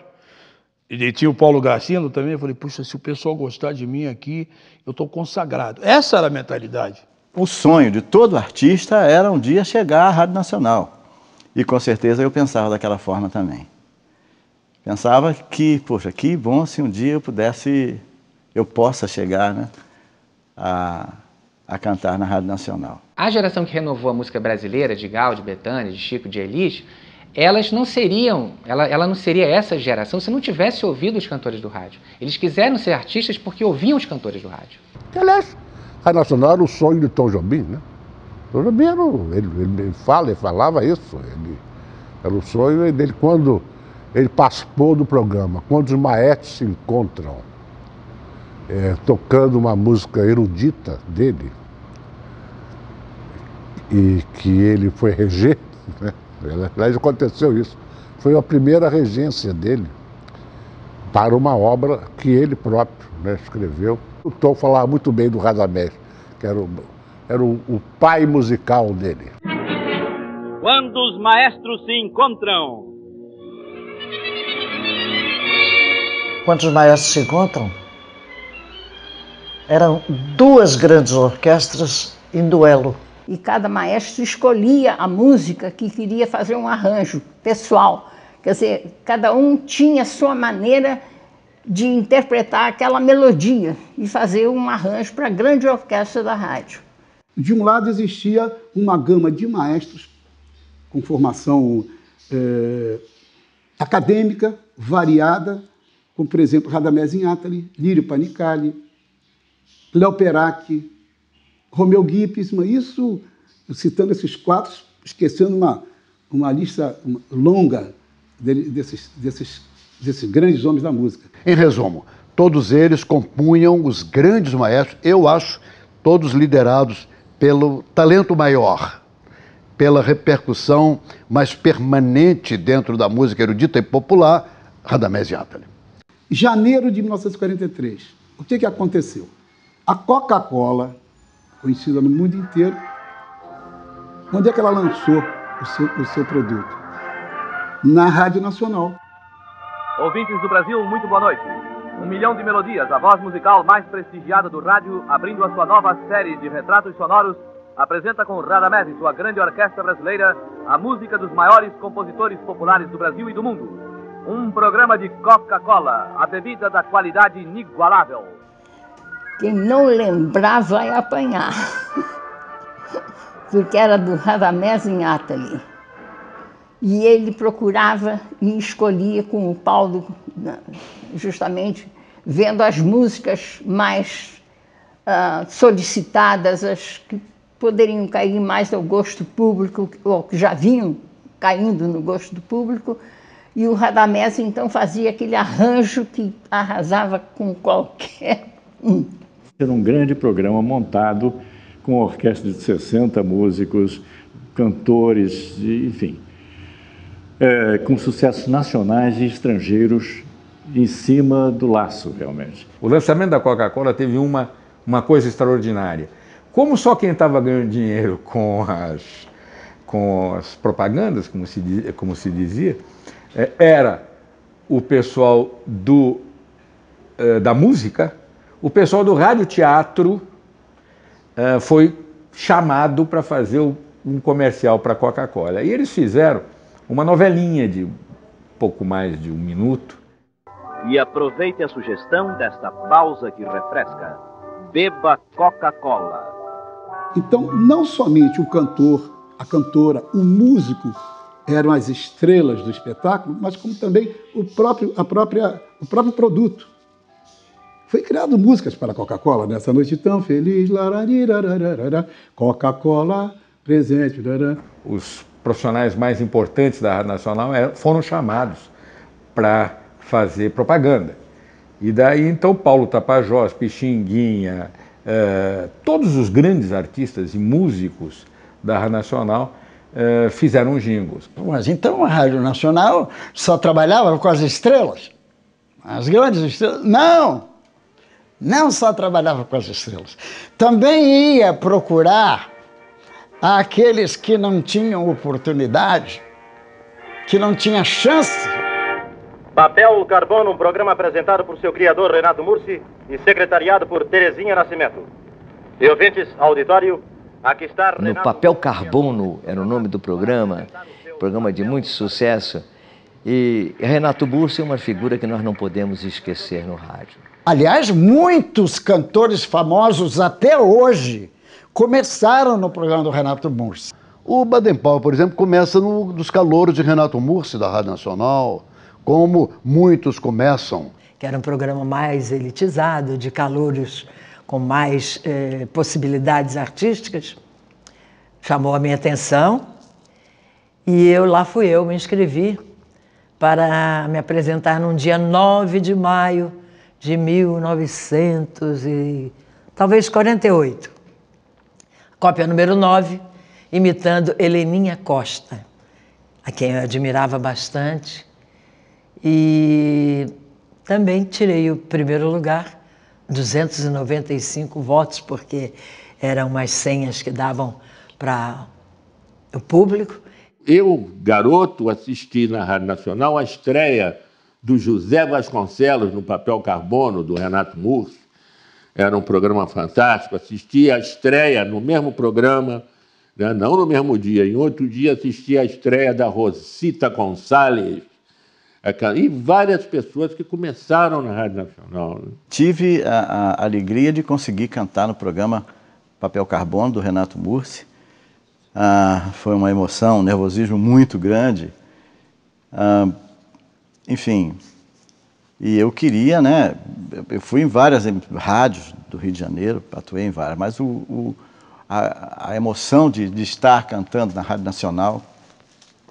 e tinha o Paulo Garcindo também, eu falei, puxa, se o pessoal gostar de mim aqui, eu estou consagrado. Essa era a mentalidade. O sonho de todo artista era um dia chegar à Rádio Nacional. E com certeza eu pensava daquela forma também. Pensava que, poxa, que bom se um dia eu pudesse, eu possa chegar né, a, a cantar na Rádio Nacional. A geração que renovou a música brasileira, de Gal, de Betânia, de Chico, de Elis, elas não seriam, ela, ela não seria essa geração se não tivesse ouvido os cantores do rádio. Eles quiseram ser artistas porque ouviam os cantores do rádio. A Nacional era o sonho de Tom Jobim, né? Tom Jobim era, ele, ele, fala, ele falava isso, ele, era o sonho dele quando ele participou do programa, quando os maestros se encontram, é, tocando uma música erudita dele, e que ele foi reger, né? aliás aconteceu isso, foi a primeira regência dele para uma obra que ele próprio né, escreveu. O Tom falava muito bem do Radamés, que era, o, era o, o pai musical dele. Quando os maestros se encontram. Quando os maestros se encontram, eram duas grandes orquestras em duelo e cada maestro escolhia a música que queria fazer um arranjo pessoal. Quer dizer, cada um tinha a sua maneira de interpretar aquela melodia e fazer um arranjo para a grande orquestra da rádio. De um lado existia uma gama de maestros com formação é, acadêmica, variada, como por exemplo Radamés Inátali, Lírio Panicali, Léo Perac, Romeu Guipesma, isso citando esses quatro, esquecendo uma, uma lista longa desses, desses, desses grandes homens da música. Em resumo, todos eles compunham os grandes maestros, eu acho, todos liderados pelo talento maior, pela repercussão mais permanente dentro da música erudita e popular, Radamés Yatali. Janeiro de 1943, o que, que aconteceu? A Coca-Cola, conhecida no mundo inteiro, onde é que ela lançou o seu, o seu produto? Na Rádio Nacional. Ouvintes do Brasil, muito boa noite. Um milhão de melodias, a voz musical mais prestigiada do rádio, abrindo a sua nova série de retratos sonoros, apresenta com Radamés e sua grande orquestra brasileira a música dos maiores compositores populares do Brasil e do mundo. Um programa de Coca-Cola, a bebida da qualidade inigualável. Quem não lembrar vai apanhar. Porque era do Radamés em Atali. E ele procurava e escolhia com o Paulo, justamente vendo as músicas mais uh, solicitadas, as que poderiam cair mais ao gosto público, ou que já vinham caindo no gosto do público. E o Radamés então fazia aquele arranjo que arrasava com qualquer um. Era um grande programa montado com uma orquestra de 60 músicos, cantores, enfim é, com sucessos nacionais e estrangeiros em cima do laço, realmente. O lançamento da Coca-Cola teve uma, uma coisa extraordinária. Como só quem estava ganhando dinheiro com as, com as propagandas, como se, como se dizia, é, era o pessoal do, é, da música, o pessoal do radioteatro é, foi chamado para fazer um comercial para a Coca-Cola. E eles fizeram uma novelinha de pouco mais de um minuto. E aproveite a sugestão desta pausa que refresca. Beba Coca-Cola. Então, não somente o cantor, a cantora, o músico eram as estrelas do espetáculo, mas como também o próprio, a própria, o próprio produto. Foi criado músicas para a Coca-Cola nessa noite tão feliz. Coca-Cola presente. Os profissionais mais importantes da Rádio Nacional é, foram chamados para fazer propaganda. E daí então Paulo Tapajós, Pixinguinha, eh, todos os grandes artistas e músicos da Rádio Nacional eh, fizeram jingles. Mas então a Rádio Nacional só trabalhava com as estrelas? As grandes estrelas? Não! Não só trabalhava com as estrelas. Também ia procurar àqueles que não tinham oportunidade, que não tinham chance. Papel Carbono, um programa apresentado por seu criador Renato Mursi e secretariado por Terezinha Nascimento. E ouvintes, auditório, aqui está Renato... No Papel Carbono era o nome do programa, programa de muito sucesso. E Renato Mursi é uma figura que nós não podemos esquecer no rádio. Aliás, muitos cantores famosos até hoje começaram no programa do Renato Mursi. O Baden Powell, por exemplo, começa no, dos calouros de Renato Mursi, da Rádio Nacional, como muitos começam. Que era um programa mais elitizado, de calouros com mais eh, possibilidades artísticas. Chamou a minha atenção e eu lá fui eu, me inscrevi para me apresentar num dia 9 de maio de 1900 e talvez 48 cópia número 9, imitando Heleninha Costa, a quem eu admirava bastante. E também tirei o primeiro lugar, 295 votos, porque eram umas senhas que davam para o público. Eu, garoto, assisti na Rádio Nacional a estreia do José Vasconcelos no papel carbono, do Renato Murso, era um programa fantástico. Assisti a estreia no mesmo programa, né? não no mesmo dia, em outro dia assisti a estreia da Rosita Gonçalves, e várias pessoas que começaram na Rádio Nacional. Né? Tive a, a, alegria de conseguir cantar no programa Papel Carbono, do Renato Mursi. Ah, foi uma emoção, um nervosismo muito grande. Ah, enfim, E eu queria, né? Eu fui em várias rádios do Rio de Janeiro, atuei em várias, mas o, o a, a, emoção de, de estar cantando na Rádio Nacional,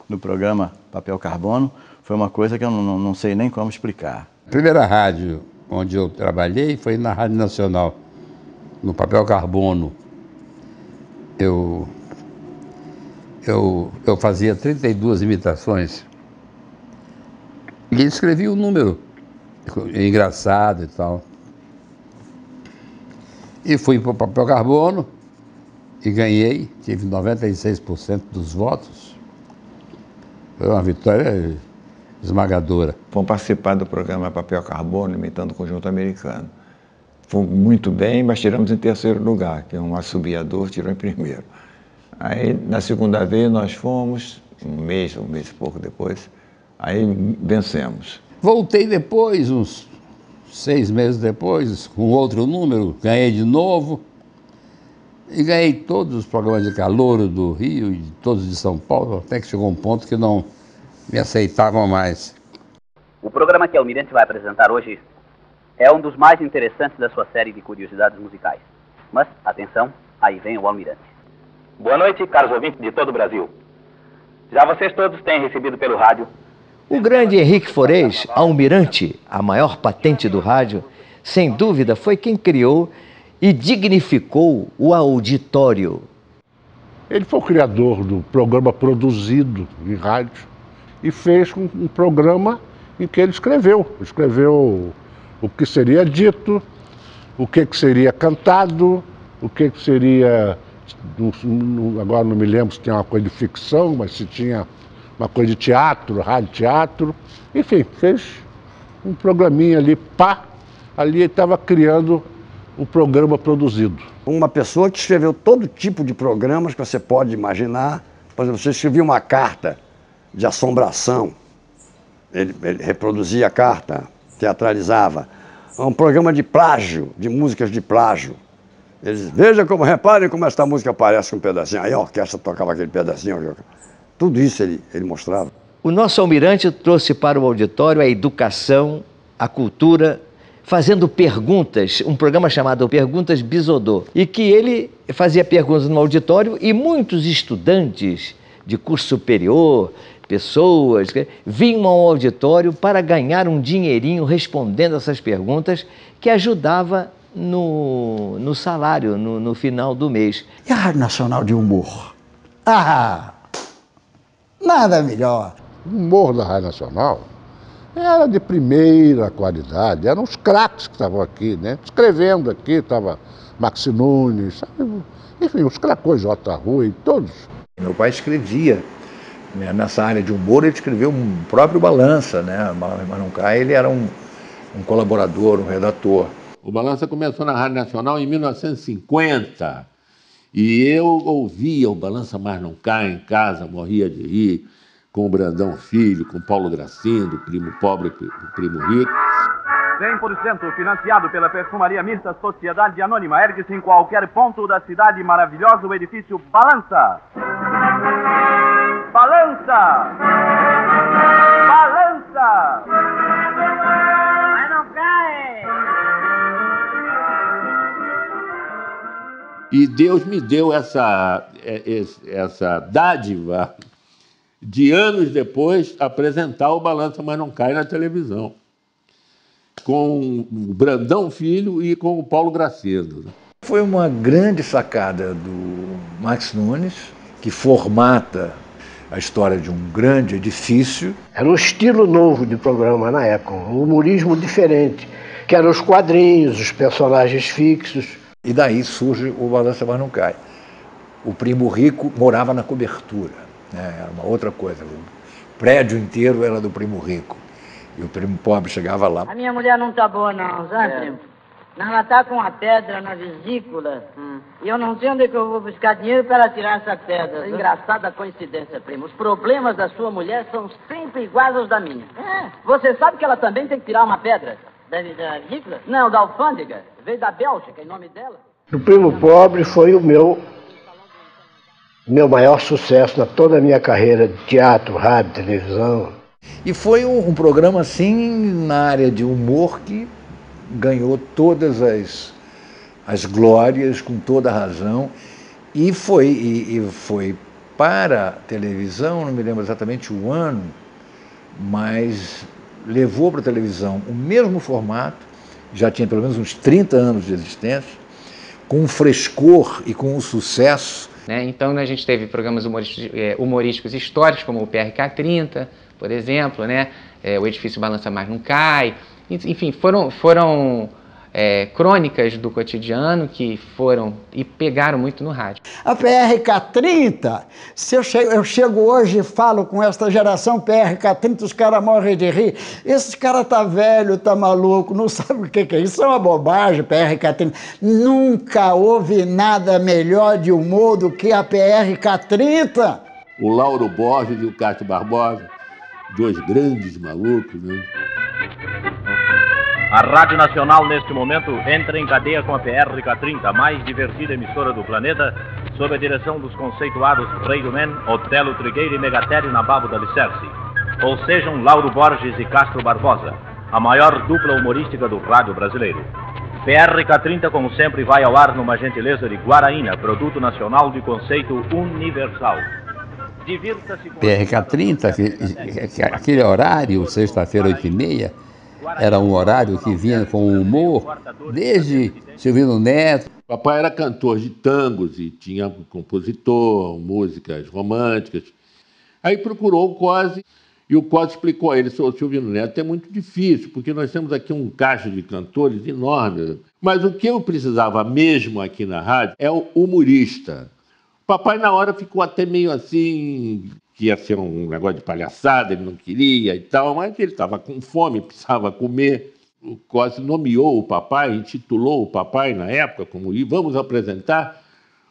no programa Papel Carbono, foi uma coisa que eu não, não sei nem como explicar. A primeira rádio onde eu trabalhei foi na Rádio Nacional, no Papel Carbono. Eu, eu, eu fazia 32 imitações e escrevia o número engraçado e tal. E fui para o Papel Carbono e ganhei, tive 96% dos votos. Foi uma vitória esmagadora. Fomos participar do programa Papel Carbono, imitando o conjunto americano. Fomos muito bem, mas tiramos em terceiro lugar, que um assobiador tirou em primeiro. Aí, na segunda vez, nós fomos, um mês, um mês e pouco depois, aí vencemos. Voltei depois, uns seis meses depois, com outro número, ganhei de novo. E ganhei todos os programas de calor do Rio e todos de São Paulo, até que chegou um ponto que não me aceitavam mais. O programa que a Almirante vai apresentar hoje é um dos mais interessantes da sua série de curiosidades musicais. Mas, atenção, aí vem o Almirante. Boa noite, caros ouvintes de todo o Brasil. Já vocês todos têm recebido pelo rádio. O grande Henrique Forês, Almirante, a maior patente do rádio, sem dúvida foi quem criou e dignificou o auditório. Ele foi o criador do programa produzido em rádio e fez um programa em que ele escreveu. Escreveu o que seria dito, o que, que seria cantado, o que, que seria. Agora não me lembro se tinha uma coisa de ficção, mas se tinha uma coisa de teatro, rádio teatro. Enfim, fez um programinha ali, pá, ali estava criando o programa produzido. Uma pessoa que escreveu todo tipo de programas que você pode imaginar. Por exemplo, você escrevia uma carta de assombração, ele, ele reproduzia a carta, teatralizava. Um programa de plágio, de músicas de plágio. Eles, veja como, reparem como esta música aparece um pedacinho. Aí a orquestra tocava aquele pedacinho. Tudo isso ele, ele mostrava. O nosso almirante trouxe para o auditório a educação, a cultura fazendo perguntas, um programa chamado Perguntas Bisodô, e que ele fazia perguntas no auditório e muitos estudantes de curso superior, pessoas, vinham ao auditório para ganhar um dinheirinho respondendo essas perguntas que ajudava no, no salário no, no final do mês. E a Rádio Nacional de Humor? Ah, nada melhor. O humor da Rádio Nacional era de primeira qualidade, eram os craques que estavam aqui, né? Escrevendo aqui, estava Maxi Nunes, sabe? enfim, os cracões J. Rui, todos. Meu pai escrevia né? nessa área de humor, ele escreveu um próprio Balança, né? Manuncai, ele era um, um colaborador, um redator. O Balança começou na Rádio Nacional em 1950 e eu ouvia o Balança Mais Não Cai em casa, morria de rir com o Brandão Filho, com Paulo Gracindo, primo pobre, o primo rico. 100% financiado pela Perfumaria Mista Sociedade Anônima. Ergue-se em qualquer ponto da cidade maravilhosa o edifício Balança. Balança! Balança! E Deus me deu essa, é, essa dádiva de anos depois, apresentar o Balança Mas Não Cai na televisão, com o Brandão Filho e com o Paulo Gracedo. Foi uma grande sacada do Max Nunes, que formata a história de um grande edifício. Era um estilo novo de programa na época, um humorismo diferente, que eram os quadrinhos, os personagens fixos. E daí surge o Balança Mas Não Cai. O primo rico morava na cobertura. Né? Era uma outra coisa. O prédio inteiro era do primo rico. E o primo pobre chegava lá. A minha mulher não tá boa, não, sabe, é. primo? Ela tá com uma pedra na vesícula hum. e eu não sei onde é que eu vou buscar dinheiro para ela tirar essa pedra. É engraçada coincidência, primo. Os problemas da sua mulher são sempre iguais aos da minha. É. Você sabe que ela também tem que tirar uma pedra? Da, da vesícula? Não, da alfândega. Veio da Bélgica, em nome dela. O primo pobre foi o meu meu maior sucesso na toda a minha carreira de teatro, rádio, televisão. E foi um, um programa assim na área de humor que ganhou todas as, as glórias, com toda a razão, e foi, e, e foi para a televisão, não me lembro exatamente o ano, mas levou para a televisão o mesmo formato, já tinha pelo menos uns 30 anos de existência, com um frescor e com um sucesso. Né? Então a gente teve programas humorísticos, é, humorísticos históricos, como o PRK 30, por exemplo, né? É, o Edifício Balança Mais Não Cai. Enfim, foram, foram é, crônicas do cotidiano que foram e pegaram muito no rádio. A PRK-30, se eu chego, eu chego hoje e falo com esta geração PRK-30, os caras morrem de rir. Esse cara tá velho, tá maluco, não sabe o que, que é isso. Isso é uma bobagem, PRK-30. Nunca houve nada melhor de humor do que a PRK-30. O Lauro Borges e o Cássio Barbosa, dois grandes malucos, né? A Rádio Nacional, neste momento, entra em cadeia com a PRK-30, a mais divertida emissora do planeta, sob a direção dos conceituados Rei do Men, Otelo Trigueiro e Megatério Nababo da Licerce. Ou sejam Lauro Borges e Castro Barbosa, a maior dupla humorística do rádio brasileiro. PRK-30, como sempre, vai ao ar numa gentileza de Guaraína, produto nacional de conceito universal. Divirta-se com... PRK-30, aquele horário, sexta-feira, 8h30, era um horário que vinha com humor, desde Silvino Neto. Papai era cantor de tangos e tinha compositor, músicas românticas. Aí procurou o Cose e o Cose explicou a ele: o Silvino Neto é muito difícil, porque nós temos aqui um caixa de cantores enorme. Mas o que eu precisava mesmo aqui na rádio é o humorista. Papai, na hora, ficou até meio assim, que ia ser um negócio de palhaçada, ele não queria e tal, mas ele estava com fome, precisava comer. O Cosme nomeou o papai, intitulou o papai na época como e vamos apresentar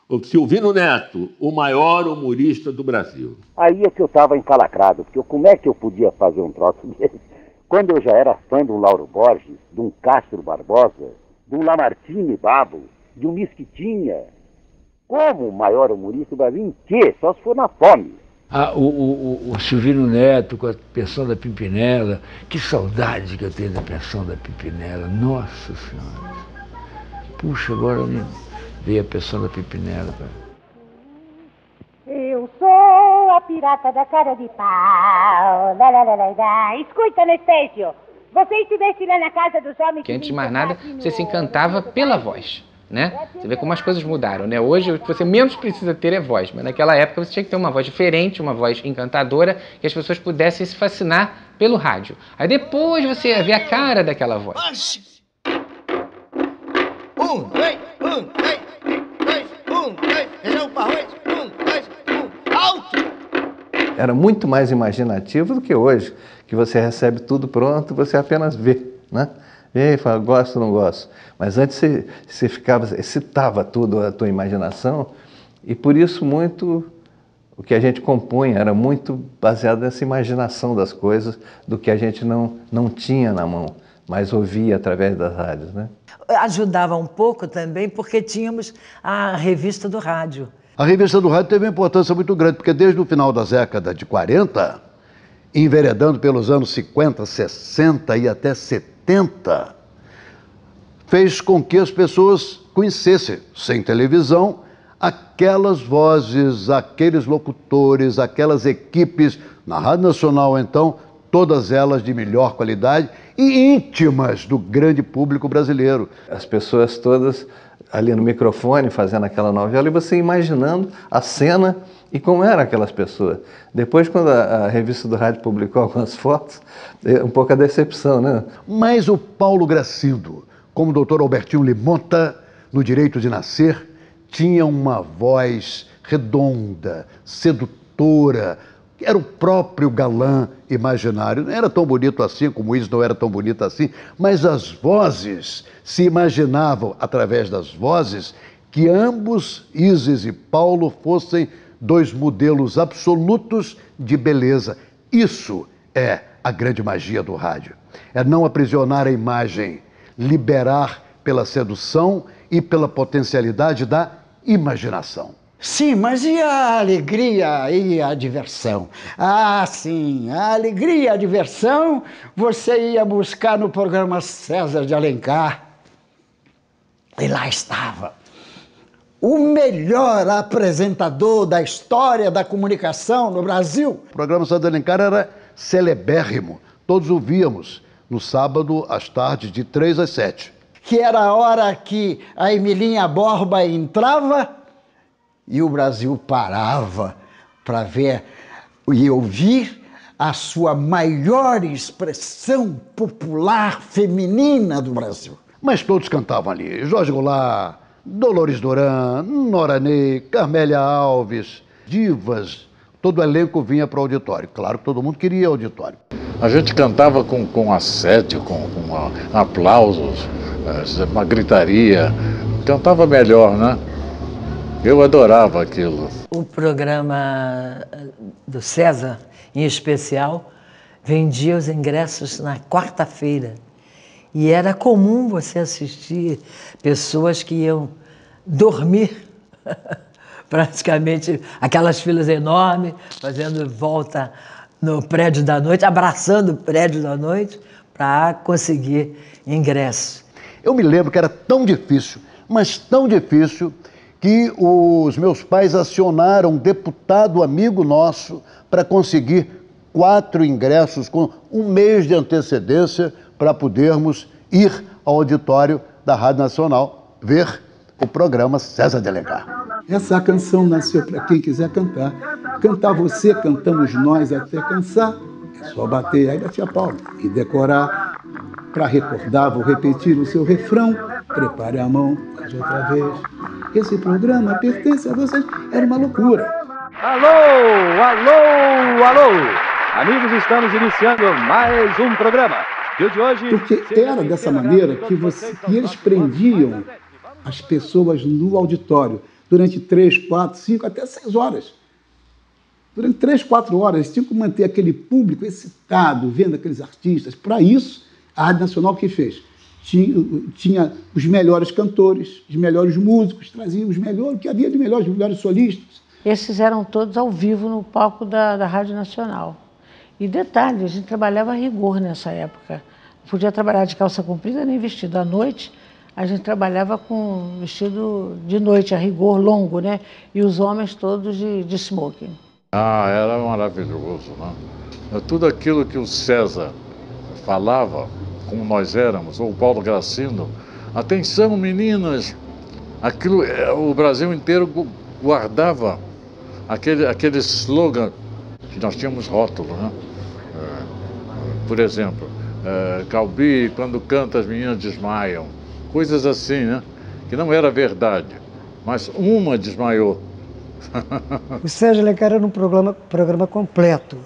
o Silvino Neto, o maior humorista do Brasil. Aí é que eu estava encalacrado, porque como é que eu podia fazer um troço desse? Quando eu já era fã de um Lauro Borges, de um Castro Barbosa, de um Lamartine Babo, de um Mesquitinha, como o maior humorista do Brasil em quê? Só se for na fome. Ah, o, o, o, Silvino Neto com a pensão da Pimpinela. Que saudade que eu tenho da pensão da Pimpinela. Nossa Senhora. Puxa, agora me veio a pensão da Pimpinela. Eu sou a pirata da cara de pau. Lá, lá, lá, lá, lá. Escuta, Anastácio. Você estivesse lá na casa dos homens... Que antes de mais nada, você se encantava pela voz né? Você vê como as coisas mudaram, né? Hoje o que você menos precisa ter é voz, mas naquela época você tinha que ter uma voz diferente, uma voz encantadora, que as pessoas pudessem se fascinar pelo rádio. Aí depois você ia ver a cara daquela voz. Um, dois, um, dois, dois, um, dois, feijão com arroz, um, dois, um, alto! Era muito mais imaginativo do que hoje, que você recebe tudo pronto, você apenas vê, né? E fala, gosto ou não gosto. Mas antes você, você ficava, excitava tudo a tua imaginação, e por isso muito o que a gente compunha era muito baseado nessa imaginação das coisas, do que a gente não, não tinha na mão, mas ouvia através das rádios. Né? Ajudava um pouco também porque tínhamos a revista do rádio. A revista do rádio teve uma importância muito grande, porque desde o final da década de 40, enveredando pelos anos 50, 60 e até 70, fez com que as pessoas conhecessem, sem televisão, aquelas vozes, aqueles locutores, aquelas equipes, na Rádio Nacional, então, todas elas de melhor qualidade e íntimas do grande público brasileiro. As pessoas todas ali no microfone fazendo aquela novela e você imaginando a cena e como eram aquelas pessoas. Depois, quando a, a, revista do rádio publicou algumas fotos, é um pouco a decepção, né? Mas o Paulo Gracindo, como o doutor Albertinho Limonta, no Direito de Nascer, tinha uma voz redonda, sedutora, era o próprio galã imaginário. Não era tão bonito assim, como isso não era tão bonito assim, mas as vozes se imaginavam, através das vozes, que ambos, Isis e Paulo, fossem dois modelos absolutos de beleza. Isso é a grande magia do rádio. É não aprisionar a imagem, liberar pela sedução e pela potencialidade da imaginação. Sim, mas e a alegria e a diversão? Ah, sim, a alegria e a diversão você ia buscar no programa César de Alencar. E lá estava o melhor apresentador da história da comunicação no Brasil. O programa de Alencar era celebérrimo. Todos ouvíamos no sábado às tardes, de 3 às 7. Que era a hora que a Emilinha Borba entrava e o Brasil parava para ver e ouvir a sua maior expressão popular feminina do Brasil. Mas todos cantavam ali. Jorge Goulart, Dolores Duran, Nora Ney, Carmélia Alves, divas. Todo o elenco vinha para o auditório. Claro que todo mundo queria auditório. A gente cantava com, com assédio, com, com aplausos, eh, uma gritaria. Cantava melhor, né? Eu adorava aquilo. O programa do César, em especial, vendia os ingressos na quarta-feira. E era comum você assistir pessoas que iam dormir, praticamente aquelas filas enormes, fazendo volta no prédio da noite, abraçando o prédio da noite para conseguir ingresso. Eu me lembro que era tão difícil, mas tão difícil, que os meus pais acionaram um deputado amigo nosso para conseguir quatro ingressos com um mês de antecedência para podermos ir ao auditório da Rádio Nacional ver o programa César Delegar. Essa canção nasceu para quem quiser cantar. Cantar você, cantamos nós até cansar. É só bater, aí batia palma e decorar. Para recordar, vou repetir o seu refrão. Prepare a mão, mais outra vez. Esse programa pertence a vocês. Era uma loucura. Alô, alô, alô! Amigos, estamos iniciando mais um programa. O de hoje. Porque era dessa maneira que, você, que eles prendiam as pessoas no auditório durante três, quatro, cinco, até seis horas. Durante três, quatro horas, eles tinham que manter aquele público excitado, vendo aqueles artistas. Para isso, a Rádio Nacional o que fez? Tinha, tinha, os melhores cantores, os melhores músicos, trazia os melhores, o que havia de melhores, os melhores solistas. Esses eram todos ao vivo no palco da, da Rádio Nacional. E detalhe, a gente trabalhava a rigor nessa época. Não podia trabalhar de calça comprida nem vestido. À noite, a gente trabalhava com vestido de noite, a rigor, longo, né? E os homens todos de, de smoking. Ah, era maravilhoso, né? É tudo aquilo que o César falava, como nós éramos, ou o Paulo Gracindo. Atenção, meninas! Aquilo, é, o Brasil inteiro guardava aquele, aquele slogan que nós tínhamos rótulo, né? Por exemplo, é, Calbi, quando canta as meninas desmaiam coisas assim, né? Que não era verdade, mas uma desmaiou. o Sérgio Alencar era um programa, programa completo,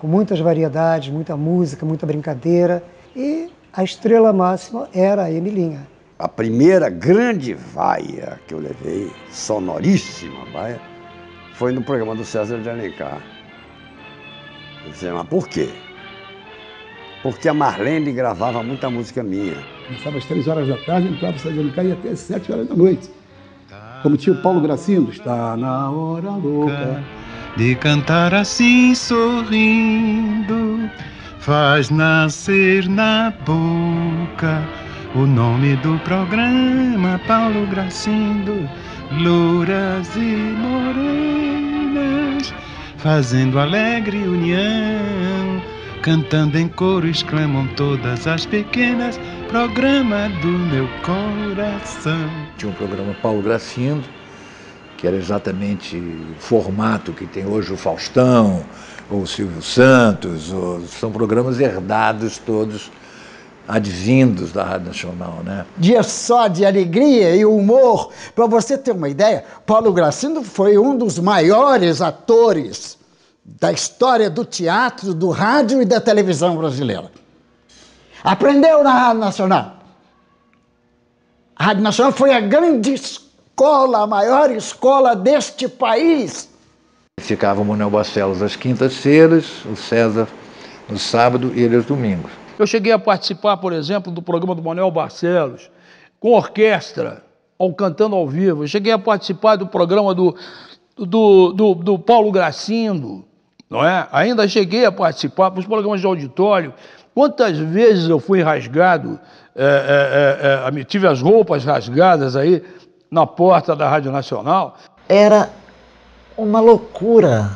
com muitas variedades, muita música, muita brincadeira, e a estrela máxima era a Emilinha. A primeira grande vaia que eu levei, sonoríssima vaia, foi no programa do César de Alencar. Eu disse, mas por quê? Porque a Marlene gravava muita música minha. Começava às três horas da tarde, entrava o Sérgio Alencar e até às sete horas da noite. Como tinha o Paulo Gracindo, está na hora louca. De cantar assim sorrindo, faz nascer na boca o nome do programa Paulo Gracindo, louras e morenas, fazendo alegre união Cantando em coro exclamam todas as pequenas, programa do meu coração. Tinha um programa Paulo Gracindo, que era exatamente o formato que tem hoje o Faustão, ou o Silvio Santos, ou, são programas herdados todos advindos da Rádio Nacional, né? Dia só de alegria e humor. Para você ter uma ideia, Paulo Gracindo foi um dos maiores atores da história do teatro, do rádio e da televisão brasileira. Aprendeu na Rádio Nacional. A Rádio Nacional foi a grande escola, a maior escola deste país. Ficava o Manuel Barcelos às quintas-feiras, o César no sábado e ele aos domingos. Eu cheguei a participar, por exemplo, do programa do Manuel Barcelos, com orquestra, ou cantando ao vivo. Eu cheguei a participar do programa do do, do, do Paulo Gracindo, não é? Ainda cheguei a participar dos programas de auditório. Quantas vezes eu fui rasgado, é, é, é, tive as roupas rasgadas aí na porta da Rádio Nacional? Era uma loucura.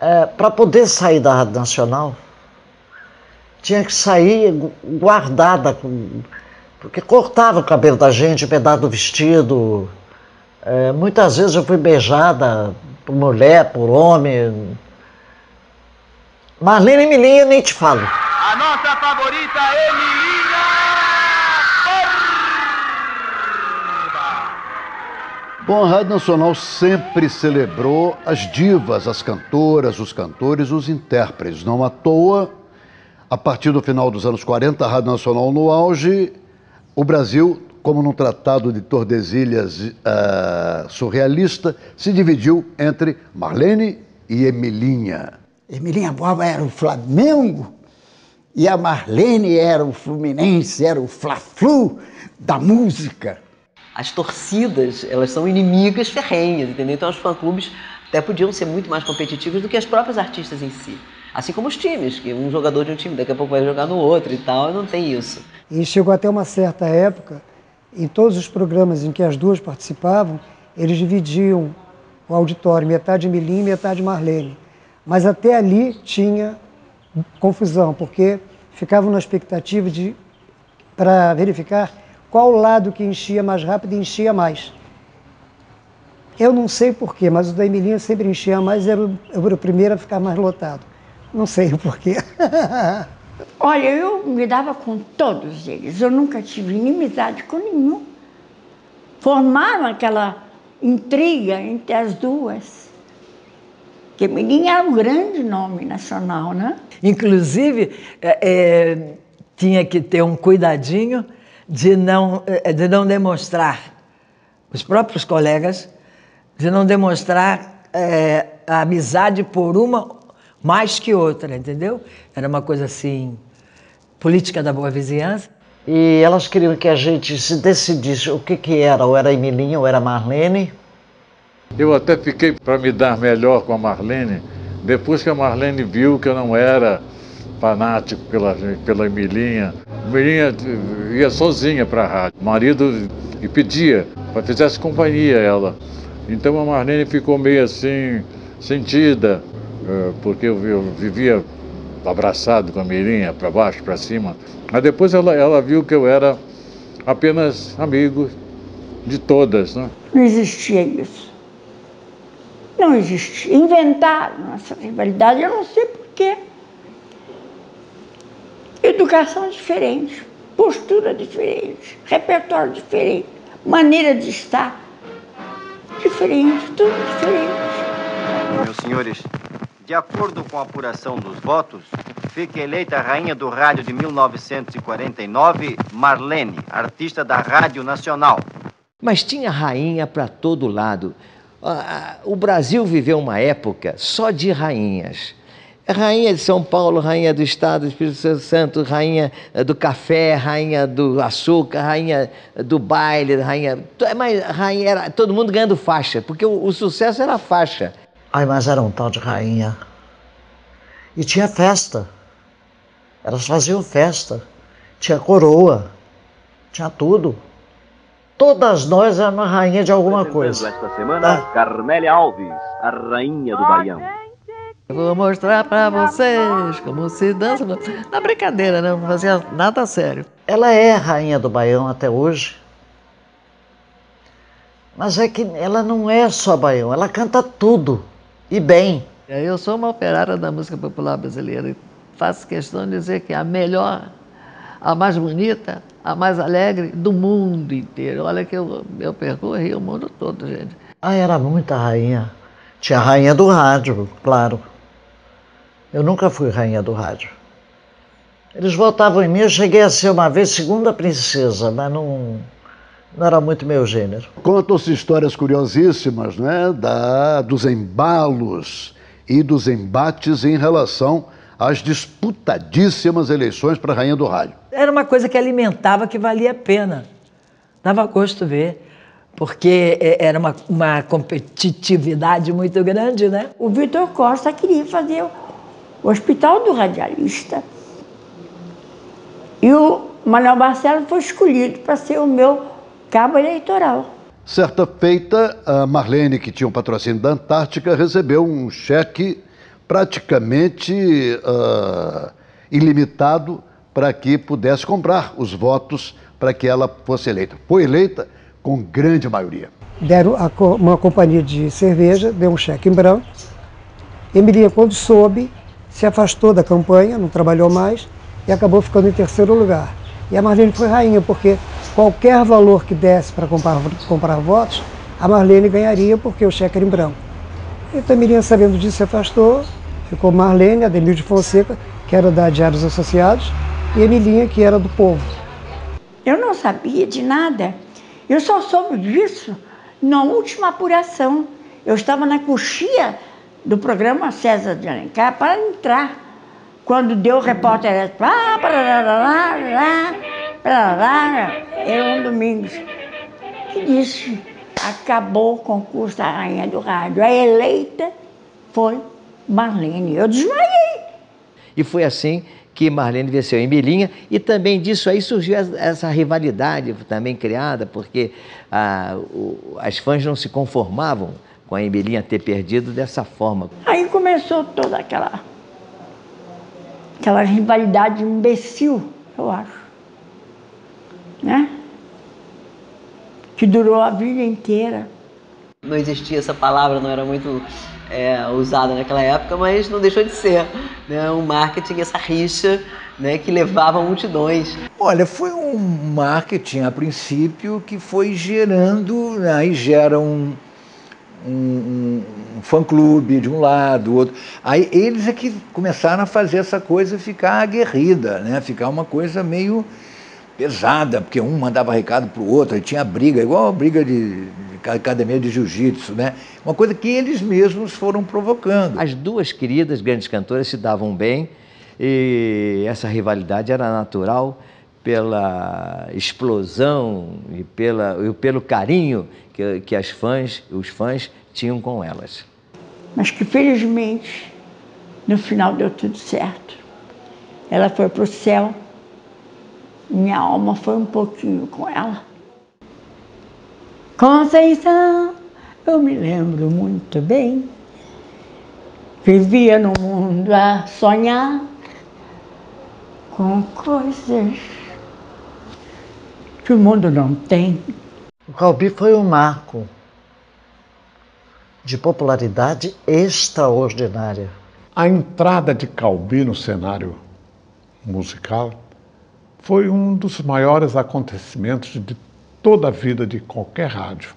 É, Para poder sair da Rádio Nacional, tinha que sair guardada, porque cortava o cabelo da gente, pedaço do vestido. É, muitas vezes eu fui beijada por mulher, por homem. Marlene Milinha nem te falo. A nossa favorita Emilinha Bom, a Rádio Nacional sempre celebrou as divas, as cantoras, os cantores, os intérpretes. Não à toa, a partir do final dos anos 40, a Rádio Nacional no auge, o Brasil, como num tratado de Tordesilhas uh, surrealista, se dividiu entre Marlene e Emilinha. Emilinha Borba era o Flamengo e a Marlene era o Fluminense, era o Fla-Flu da música. As torcidas, elas são inimigas ferrenhas, entendeu? Então os fã-clubes até podiam ser muito mais competitivos do que as próprias artistas em si. Assim como os times, que um jogador de um time daqui a pouco vai jogar no outro e tal, não tem isso. E chegou até uma certa época, em todos os programas em que as duas participavam, eles dividiam o auditório, metade Milim metade Marlene. Mas até ali tinha confusão, porque ficavam na expectativa de para verificar qual lado que enchia mais rápido e enchia mais. Eu não sei porquê, mas o da Emilinha sempre enchia mais, era era o primeiro a ficar mais lotado. Não sei o porquê. Olha, eu me dava com todos eles, eu nunca tive inimizade com nenhum. Formaram aquela intriga entre as duas. Que Emilinha era um grande nome nacional, né? Inclusive, é, é, tinha que ter um cuidadinho de não, é, de não demonstrar, os próprios colegas, de não demonstrar é, a amizade por uma mais que outra, entendeu? Era uma coisa assim, política da boa vizinhança. E elas queriam que a gente se decidisse o que, que era, ou era Emilinha ou era Marlene. Eu até fiquei para me dar melhor com a Marlene, depois que a Marlene viu que eu não era fanático pela, pela Emilinha. A Emilinha ia sozinha para a rádio. O marido e pedia para fizesse companhia a ela. Então a Marlene ficou meio assim, sentida, porque eu, vivia abraçado com a Mirinha, para baixo, para cima. Mas depois ela, ela viu que eu era apenas amigo de todas. Né? Não existia isso. Não existia. Inventaram essa rivalidade, eu não sei porquê. Educação diferente, postura diferente, repertório diferente, maneira de estar diferente, tudo diferente. Meus senhores, de acordo com a apuração dos votos, fica eleita a rainha do rádio de 1949, Marlene, artista da Rádio Nacional. Mas tinha rainha para todo lado. O Brasil viveu uma época só de rainhas. Rainha de São Paulo, rainha do Estado do Espírito Santo, rainha do café, rainha do açúcar, rainha do baile, rainha. Mas rainha era todo mundo ganhando faixa, porque o, o sucesso era faixa. Ai, mas era um tal de rainha. E tinha festa. Elas faziam festa. Tinha coroa. Tinha tudo. Todas nós éramos rainha de alguma coisa. Esta semana, Tá. Carmélia Alves, a rainha do Baião. Eu vou mostrar pra vocês como se dança. Na brincadeira, né? não fazia nada sério. Ela é rainha do Baião até hoje. Mas é que ela não é só Baião, ela canta tudo. E bem. Eu sou uma operária da música popular brasileira e faço questão de dizer que é a melhor, a mais bonita, a mais alegre do mundo inteiro. Olha que eu, eu percorri o mundo todo, gente. Ah, era muita rainha. Tinha rainha do rádio, claro. Eu nunca fui rainha do rádio. Eles votavam em mim, eu cheguei a ser uma vez segunda princesa, mas não, não era muito meu gênero. Contam-se histórias curiosíssimas né, da, dos embalos e dos embates em relação às disputadíssimas eleições para a Rainha do Rádio. Era uma coisa que alimentava, que valia a pena. Dava gosto ver. porque é, era uma, uma competitividade muito grande, né? O Vitor Costa queria fazer o Hospital do Radialista. E o Manuel Marcelo foi escolhido para ser o meu cabo eleitoral. Certa feita, a Marlene, que tinha um patrocínio da Antártica, recebeu um cheque praticamente uh, ilimitado para que pudesse comprar os votos para que ela fosse eleita. Foi eleita com grande maioria. Deram uma companhia de cerveja, deu um cheque em branco. Emilinha, quando soube, se afastou da campanha, não trabalhou mais e acabou ficando em terceiro lugar. E a Marlene foi rainha, porque qualquer valor que desse para comprar, comprar votos, a Marlene ganharia, porque o cheque era em branco. Então, a Emilinha, sabendo disso, se afastou, ficou Marlene, Ademir de Fonseca, que era da Diários Associados, e Emilinha, que era do Povo. Eu não sabia de nada. Eu só soube disso na última apuração. Eu estava na coxia do programa César de Alencar para entrar. Quando deu o repórter, ah, era um domingo. E disse, acabou o concurso da Rainha do Rádio. A eleita foi Marlene. Eu desmaiei. E foi assim que Marlene venceu em Belinha, e também disso aí surgiu essa rivalidade também criada, porque ah, o, as fãs não se conformavam com a Embelinha ter perdido dessa forma. Aí começou toda aquela, aquela rivalidade imbecil, eu acho, né? Que durou a vida inteira. Não existia essa palavra, não era muito é, usada naquela época, mas não deixou de ser né, um marketing, essa rixa né, que levava multidões. Olha, foi um marketing a princípio que foi gerando, aí gera um, um, um fã-clube de um lado, outro. Aí eles é que começaram a fazer essa coisa ficar aguerrida, né? ficar uma coisa meio pesada, porque um mandava recado para o outro, aí tinha briga, igual a briga de, de academia de jiu-jitsu, né? Uma coisa que eles mesmos foram provocando. As duas queridas grandes cantoras se davam bem e essa rivalidade era natural pela explosão e, pela, e pelo carinho que, que as fãs, os fãs tinham com elas. Mas que felizmente no final deu tudo certo. Ela foi para o céu minha alma foi um pouquinho com ela. Conceição, eu me lembro muito bem. Vivia no mundo a sonhar com coisas que o mundo não tem. O Calbi foi um marco de popularidade extraordinária. A entrada de Calbi no cenário musical foi um dos maiores acontecimentos de toda a vida de qualquer rádio.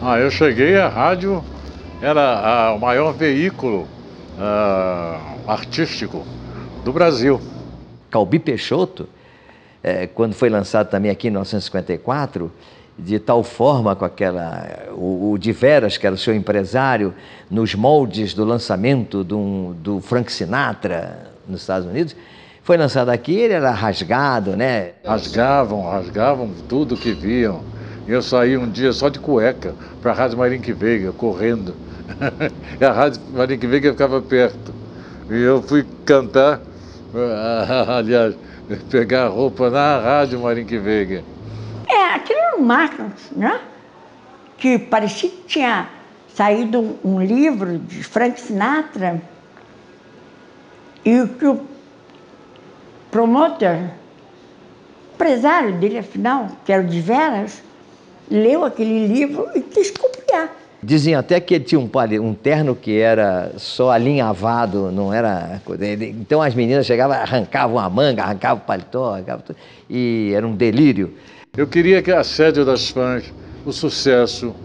Ah, eu cheguei, a rádio era a, o maior veículo ah, artístico do Brasil. Calbi Peixoto, é, quando foi lançado também aqui em 1954, de tal forma com aquela o, o de Veras, que era o seu empresário, nos moldes do lançamento do, do Frank Sinatra nos Estados Unidos, foi lançado aqui, ele era rasgado, né? Rasgavam, rasgavam tudo que viam. Eu saí um dia só de cueca para a Rádio Marinque Veiga, correndo. e a Rádio Marinque Veiga ficava perto. E eu fui cantar, aliás, pegar roupa na Rádio Marinque Veiga. É, aquilo era um marco, né? Que parecia que tinha saído um livro de Frank Sinatra e que o promotor, empresário dele, afinal, que era o de Veras, leu aquele livro e quis copiar. Diziam até que ele tinha um, um terno que era só alinhavado, não era. Então as meninas chegavam, arrancavam a manga, arrancavam o paletó, arrancavam tudo, e era um delírio. Eu queria que a sede das fãs, o sucesso,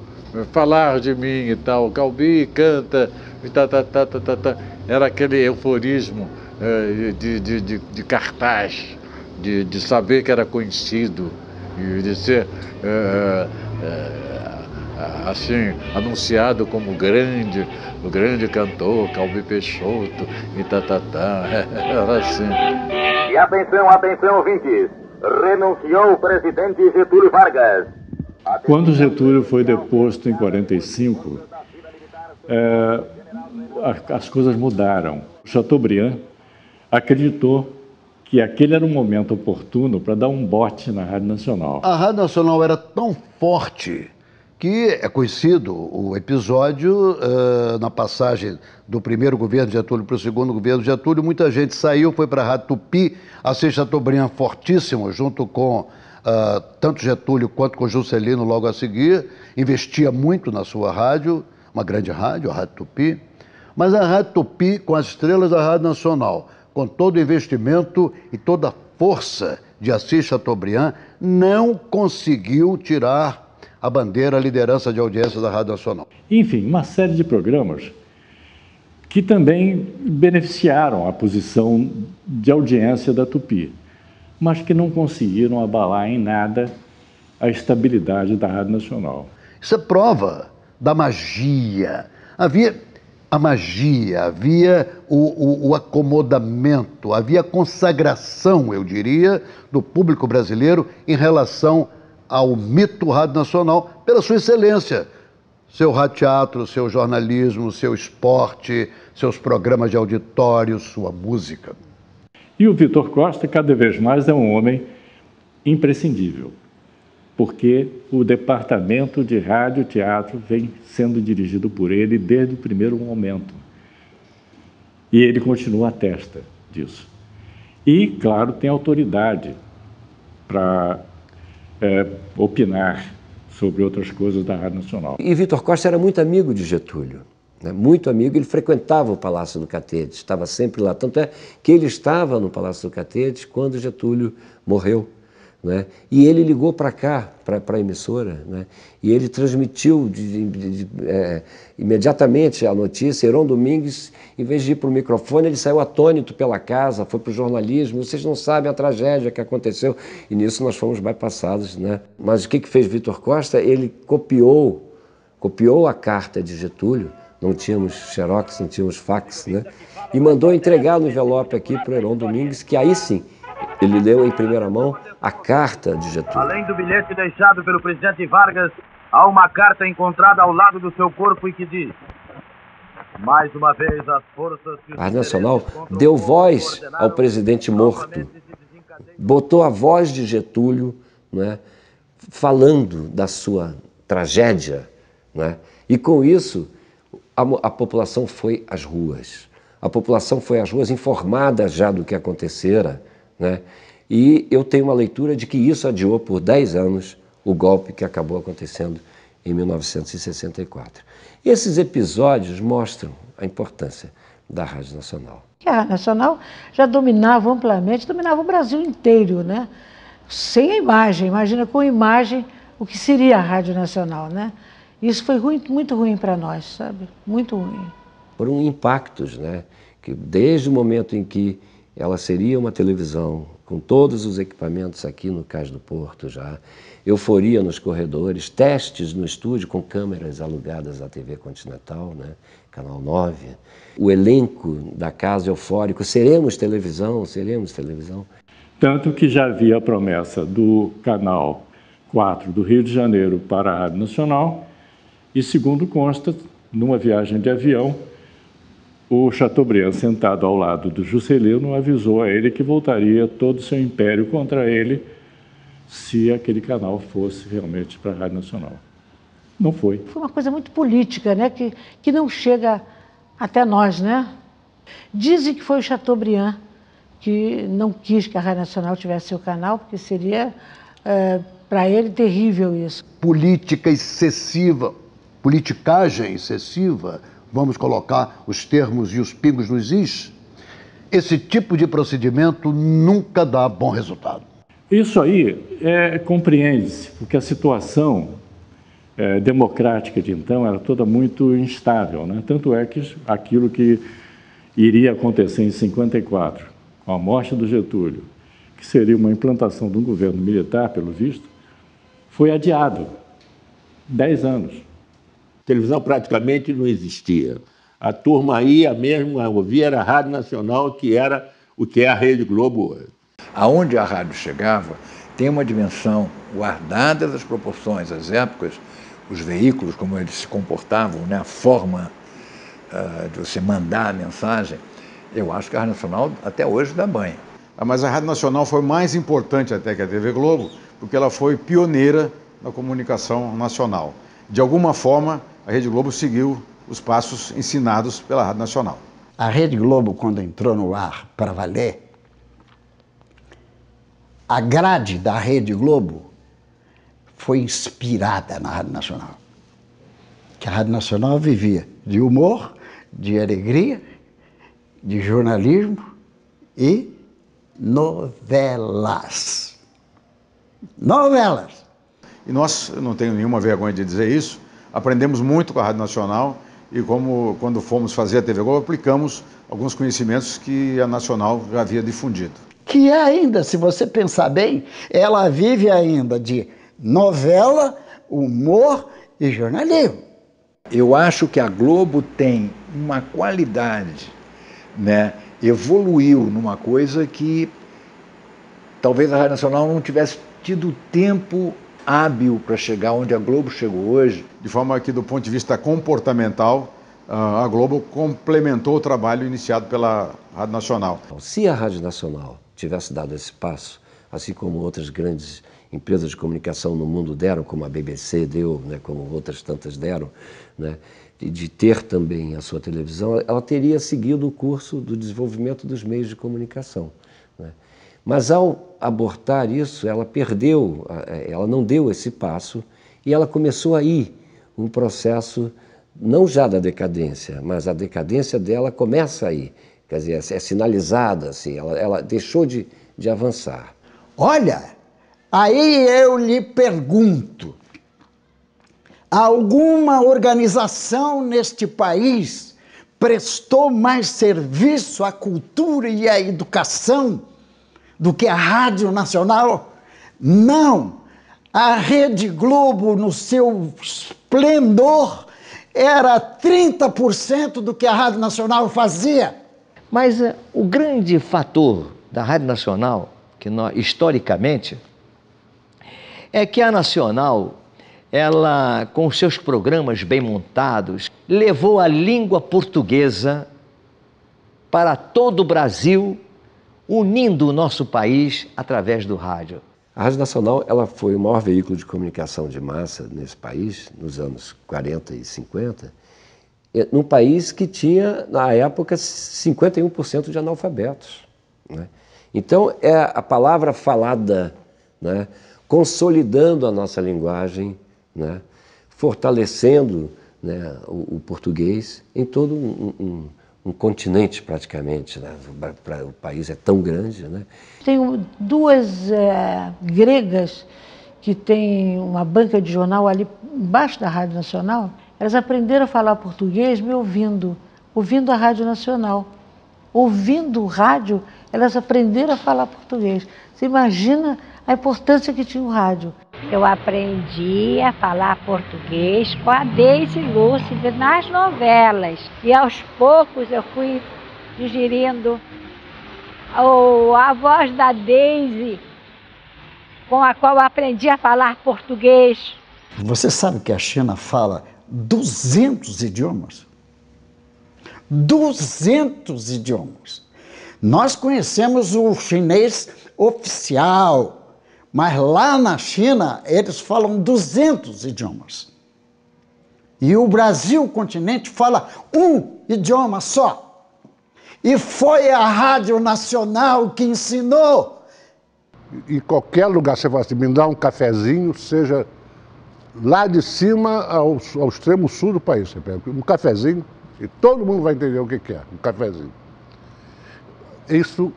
falar de mim e tal, Calbi canta, e tá, tá, tá, tá, tá, tá. era aquele euforismo é, de, de, de, de cartaz, de, de saber que era conhecido, e de ser é, é, assim, anunciado como grande, o grande cantor, Calbi Peixoto, e tatatá, tá, tá. era assim. E atenção, atenção, ouvintes, renunciou o presidente Getúlio Vargas. Quando Getúlio foi deposto em 45, é, as coisas mudaram. Chateaubriand acreditou que aquele era um momento oportuno para dar um bote na Rádio Nacional. A Rádio Nacional era tão forte que é conhecido o episódio uh, na passagem do primeiro governo Getúlio para o segundo governo Getúlio. Muita gente saiu, foi para a Rádio Tupi, Assis Chateaubriand fortíssimo, junto com uh, tanto Getúlio quanto com Juscelino logo a seguir, investia muito na sua rádio, uma grande rádio, a Rádio Tupi. Mas a Rádio Tupi, com as estrelas da Rádio Nacional, com todo o investimento e toda a força de Assis Chateaubriand, não conseguiu tirar a bandeira, a liderança de audiência da Rádio Nacional. Enfim, uma série de programas que também beneficiaram a posição de audiência da Tupi, mas que não conseguiram abalar em nada a estabilidade da Rádio Nacional. Isso é prova da magia. Havia a magia, havia o, o, o, acomodamento, havia a consagração, eu diria, do público brasileiro em relação ao mito Rádio Nacional pela sua excelência. Seu rádio teatro, seu jornalismo, seu esporte, seus programas de auditório, sua música. E o Vitor Costa, cada vez mais, é um homem imprescindível, porque o departamento de rádio teatro vem sendo dirigido por ele desde o primeiro momento. E ele continua a testa disso. E, claro, tem autoridade para é, opinar sobre outras coisas da Rádio Nacional. E Vitor Costa era muito amigo de Getúlio, né? muito amigo, ele frequentava o Palácio do Catete, estava sempre lá. Tanto é que ele estava no Palácio do Catete quando Getúlio morreu. Né? E ele ligou para cá, para a emissora, né? e ele transmitiu de, de, de, é, imediatamente a notícia. Heron Domingues, em vez de ir para o microfone, ele saiu atônito pela casa, foi para o jornalismo. Vocês não sabem a tragédia que aconteceu. E nisso nós fomos bypassados. Né? Mas o que, que fez Vitor Costa? Ele copiou, copiou a carta de Getúlio, não tínhamos xerox, não tínhamos fax, né? e mandou entregar no envelope aqui para o Heron Domingues, que aí sim ele leu em primeira mão a carta de Getúlio. Além do bilhete deixado pelo presidente Vargas, há uma carta encontrada ao lado do seu corpo e que diz: Mais uma vez, as forças. A Rádio Nacional deu voz ao presidente morto, botou a voz de Getúlio, né, falando da sua tragédia, né, e com isso a, a população foi às ruas. A população foi às ruas informada já do que acontecera né? E eu tenho uma leitura de que isso adiou por 10 anos o golpe que acabou acontecendo em 1964. Esses episódios mostram a importância da Rádio Nacional. A Rádio Nacional já dominava amplamente, dominava o Brasil inteiro, né? Sem a imagem, imagina com imagem o que seria a Rádio Nacional, né? Isso foi ruim, muito ruim para nós, sabe? Muito ruim. Foram impactos, né? Que desde o momento em que ela seria uma televisão com todos os equipamentos aqui no Cais do Porto já, euforia nos corredores, testes no estúdio com câmeras alugadas à TV Continental, né? Canal 9. O elenco da casa eufórico, seremos televisão, seremos televisão. Tanto que já havia a promessa do Canal 4 do Rio de Janeiro para a Rádio Nacional, e segundo consta, numa viagem de avião, o Chateaubriand, sentado ao lado do Juscelino, avisou a ele que voltaria todo o seu império contra ele se aquele canal fosse realmente para a Rádio Nacional. Não foi. Foi uma coisa muito política, né? que, que não chega até nós. Né? Dizem que foi o Chateaubriand que não quis que a Rádio Nacional tivesse seu canal, porque seria, é, para ele, terrível isso. Política excessiva, politicagem excessiva vamos colocar os termos e os pingos nos is, esse tipo de procedimento nunca dá bom resultado. Isso aí é, compreende-se, porque a situação é, democrática de então era toda muito instável. Né? Tanto é que aquilo que iria acontecer em 54, com a morte do Getúlio, que seria uma implantação de um governo militar, pelo visto, foi adiado. Dez anos. Televisão praticamente não existia. A turma ia mesmo a ouvir era a Rádio Nacional, que era o que é a Rede Globo hoje. Aonde a rádio chegava, tem uma dimensão, guardadas as proporções, as épocas, os veículos, como eles se comportavam, né, a forma uh, de você mandar a mensagem, eu acho que a Rádio Nacional até hoje dá banho. Ah, mas a Rádio Nacional foi mais importante até que a TV Globo, porque ela foi pioneira na comunicação nacional. De alguma forma, a Rede Globo seguiu os passos ensinados pela Rádio Nacional. A Rede Globo, quando entrou no ar para valer, a grade da Rede Globo foi inspirada na Rádio Nacional. Que a Rádio Nacional vivia de humor, de alegria, de jornalismo e novelas. Novelas. E nós, eu não tenho nenhuma vergonha de dizer isso, aprendemos muito com a Rádio Nacional e como quando fomos fazer a TV Globo, aplicamos alguns conhecimentos que a Nacional já havia difundido. Que é ainda, se você pensar bem, ela vive ainda de novela, humor e jornalismo. Eu acho que a Globo tem uma qualidade, né? evoluiu numa coisa que talvez a Rádio Nacional não tivesse tido tempo hábil para chegar onde a Globo chegou hoje. De forma que, do ponto de vista comportamental, ah, a Globo complementou o trabalho iniciado pela Rádio Nacional. Se a Rádio Nacional tivesse dado esse passo, assim como outras grandes empresas de comunicação no mundo deram, como a BBC deu, né, como outras tantas deram, né, de, de ter também a sua televisão, ela teria seguido o curso do desenvolvimento dos meios de comunicação. Né. Mas ao abortar isso, ela perdeu, ela não deu esse passo e ela começou a ir um processo não já da decadência, mas a decadência dela começa aí, quer dizer, é sinalizada, assim, ela, ela deixou de, de avançar. Olha, aí eu lhe pergunto, alguma organização neste país prestou mais serviço à cultura e à educação do que a Rádio Nacional? Não! A Rede Globo, no seu esplendor, era 30% do que a Rádio Nacional fazia. Mas uh, o grande fator da Rádio Nacional, que nós, historicamente, é que a Nacional, ela, com seus programas bem montados, levou a língua portuguesa para todo o Brasil, unindo o nosso país através do rádio. A Rádio Nacional ela foi o maior veículo de comunicação de massa nesse país, nos anos 40 e 50, num país que tinha, na época, 51% de analfabetos. Né? Então, é a palavra falada, né? consolidando a nossa linguagem, né? fortalecendo né? o, o, português em todo um, um, um continente praticamente. Né? O, país é tão grande. Né? Tenho duas é, gregas que têm uma banca de jornal ali embaixo da Rádio Nacional. Elas aprenderam a falar português me ouvindo, ouvindo a Rádio Nacional. Ouvindo o rádio, elas aprenderam a falar português. Você imagina a importância que tinha o rádio. Eu aprendi a falar português com a Deise Lúcida nas novelas. E aos poucos eu fui digerindo a voz da Deise, com a qual aprendi a falar português. Você sabe que a China fala 200 idiomas? 200 idiomas. Nós conhecemos o chinês oficial, mas lá na China, eles falam 200 idiomas. E o Brasil, o continente, fala um idioma só. E foi a Rádio Nacional que ensinou. Em qualquer lugar, você vai assim, me dá um cafezinho, seja lá de cima ao, ao extremo sul do país. Você pega um cafezinho e todo mundo vai entender o que, que é, um cafezinho. Isso,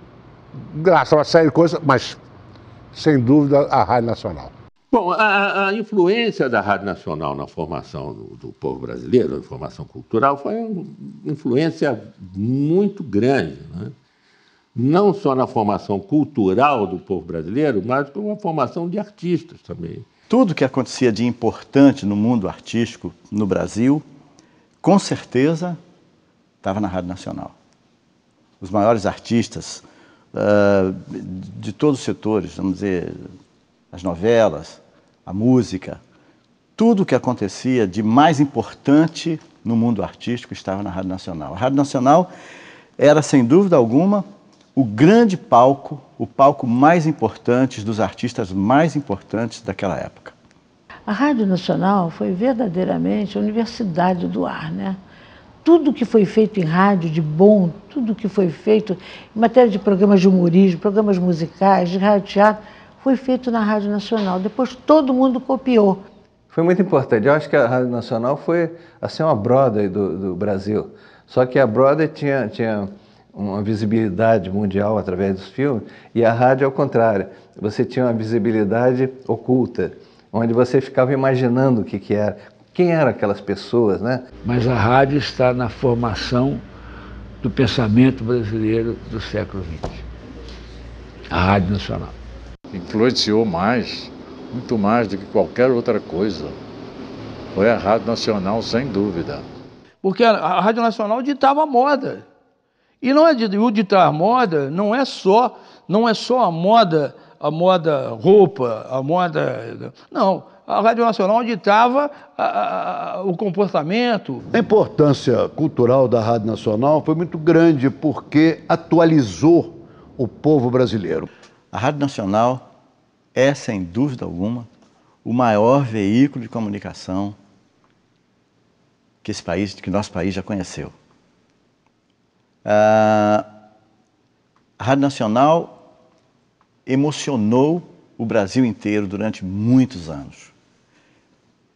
graças a uma série de coisas, mas sem dúvida, a Rádio Nacional. Bom, a, a, influência da Rádio Nacional na formação do, do, povo brasileiro, na formação cultural, foi uma influência muito grande. Né? Não só na formação cultural do povo brasileiro, mas como uma formação de artistas também. Tudo que acontecia de importante no mundo artístico no Brasil, com certeza, estava na Rádio Nacional. Os maiores artistas uh, de todos os setores, vamos dizer, as novelas, a música, tudo o que acontecia de mais importante no mundo artístico estava na Rádio Nacional. A Rádio Nacional era, sem dúvida alguma, o grande palco, o palco mais importante dos artistas mais importantes daquela época. A Rádio Nacional foi verdadeiramente a universidade do ar, né? Tudo que foi feito em rádio de bom, tudo que foi feito em matéria de programas de humorismo, programas musicais, de rádio teatro, foi feito na Rádio Nacional. Depois todo mundo copiou. Foi muito importante. Eu acho que a Rádio Nacional foi assim uma Broadway do, do Brasil. Só que a Broadway tinha, tinha uma visibilidade mundial através dos filmes e a rádio ao contrário. Você tinha uma visibilidade oculta, onde você ficava imaginando o que, que era, quem eram aquelas pessoas, né? Mas a rádio está na formação do pensamento brasileiro do século XX. A Rádio Nacional. Influenciou mais muito mais do que qualquer outra coisa. Foi a Rádio Nacional, sem dúvida. Porque a Rádio Nacional ditava a moda. E não é o ditar moda não é só não é só a moda, a moda roupa, a moda não. A Rádio Nacional ditava a, a, o comportamento. A importância cultural da Rádio Nacional foi muito grande porque atualizou o povo brasileiro. A Rádio Nacional é, sem dúvida alguma, o maior veículo de comunicação que esse país, que nosso país já conheceu. a Rádio Nacional emocionou o Brasil inteiro durante muitos anos.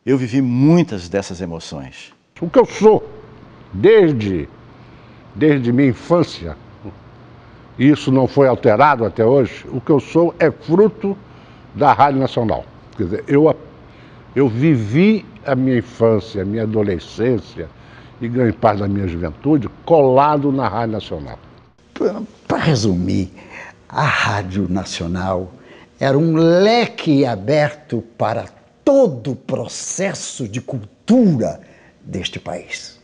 Eu vivi muitas dessas emoções. O que eu sou, desde, desde minha infância, e isso não foi alterado até hoje, o que eu sou é fruto da Rádio Nacional. Quer dizer, eu, eu vivi a minha infância, a minha adolescência e grande parte da minha juventude colado na Rádio Nacional. Para resumir, a Rádio Nacional era um leque aberto para todo o processo de cultura deste país.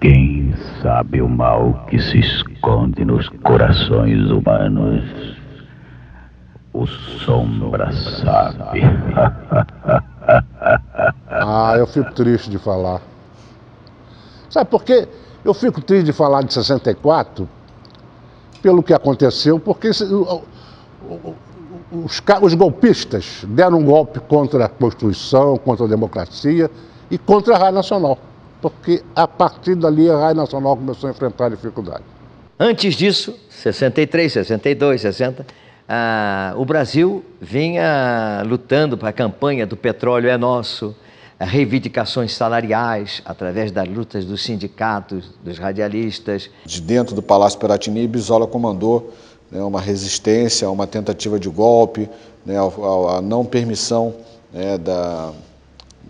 Quem sabe o mal que se esconde nos corações humanos? O Sombra sabe. ah, eu fico triste de falar. Sabe por quê? Eu fico triste de falar de 64 pelo que aconteceu, porque os, os golpistas deram um golpe contra a Constituição, contra a democracia e contra a Rádio Nacional. Porque a partir dali a Rádio Nacional começou a enfrentar dificuldades. Antes disso, 63, 62, 60, ah, o Brasil vinha lutando para a campanha do petróleo é nosso, reivindicações salariais através das lutas dos sindicatos, dos radialistas. De dentro do Palácio Piratini, Bisola comandou né, uma resistência, uma tentativa de golpe, né, a, a, não permissão né, da,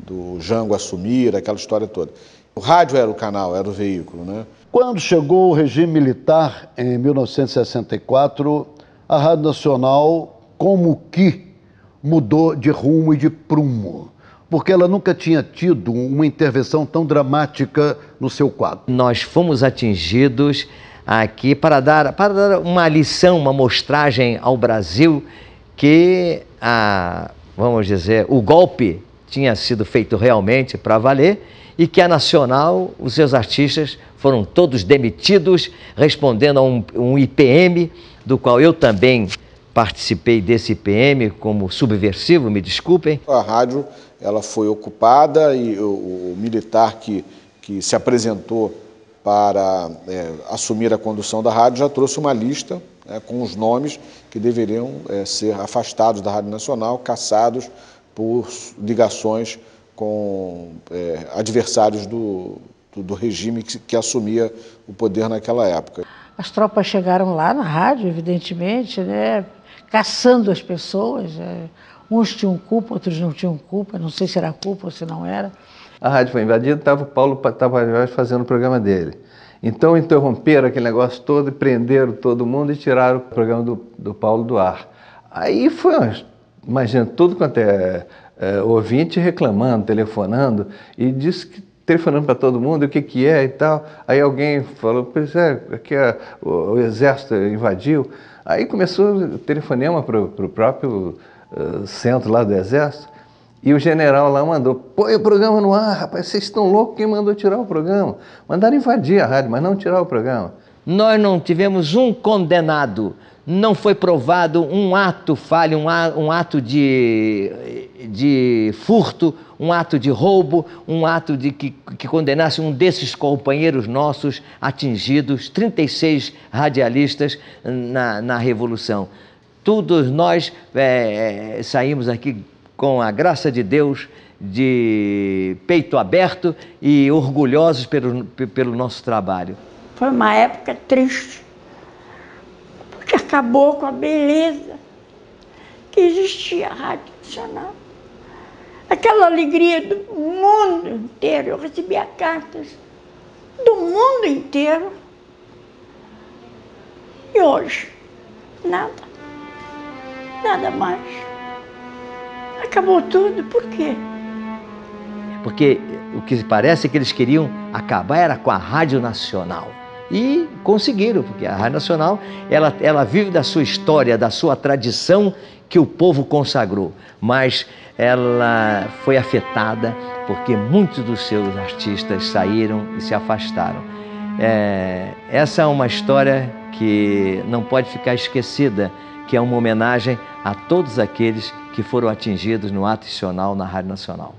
do Jango assumir, aquela história toda. O rádio era o canal, era o veículo. Né? Quando chegou o regime militar, em 1964, a Rádio Nacional como que mudou de rumo e de prumo, porque ela nunca tinha tido uma intervenção tão dramática no seu quadro. Nós fomos atingidos aqui para dar, para dar uma lição, uma mostragem ao Brasil que, a, vamos dizer, o golpe tinha sido feito realmente para valer e que a Nacional, os seus artistas foram todos demitidos, respondendo a um, um IPM do qual eu também participei desse IPM como subversivo, me desculpem. A rádio ela foi ocupada e o, o militar que, que se apresentou para é, assumir a condução da rádio já trouxe uma lista né, com os nomes que deveriam é, ser afastados da Rádio Nacional, caçados por ligações com é, adversários do, do, do regime que, que assumia o poder naquela época. As tropas chegaram lá na rádio, evidentemente, né, caçando as pessoas. É, uns tinham culpa, outros não tinham culpa, não sei se era culpa ou se não era. A rádio foi invadida, estava o Paulo Tavares fazendo o programa dele. Então interromperam aquele negócio todo e prenderam todo mundo e tiraram o programa do, do Paulo do ar. Aí foi, imagina, tudo quanto é, é ouvinte reclamando, telefonando, e disse que telefonando para todo mundo, o que que é e tal. Aí alguém falou, pois é, aqui é, o, o exército invadiu. Aí começou o telefonema para o próprio uh, centro lá do exército. E o general lá mandou, põe o programa no ar, rapaz, vocês estão loucos, quem mandou tirar o programa? Mandaram invadir a rádio, mas não tirar o programa. Nós não tivemos um condenado, não foi provado um ato falho, um ato de, de furto, um ato de roubo, um ato de que, que condenasse um desses companheiros nossos atingidos, 36 radialistas na, na Revolução. Todos nós é, saímos aqui com a graça de Deus, de peito aberto e orgulhosos pelo, pelo nosso trabalho. Foi uma época triste, porque acabou com a beleza que existia a Rádio Nacional. Aquela alegria do mundo inteiro. Eu recebia cartas do mundo inteiro. E hoje, nada. Nada mais. Acabou tudo, por quê? Porque o que parece é que eles queriam acabar era com a Rádio Nacional. E conseguiram, porque a Rádio Nacional ela, ela vive da sua história, da sua tradição que o povo consagrou. Mas ela foi afetada porque muitos dos seus artistas saíram e se afastaram. É, essa é uma história que não pode ficar esquecida, que é uma homenagem a todos aqueles que foram atingidos no ato institucional na Rádio Nacional.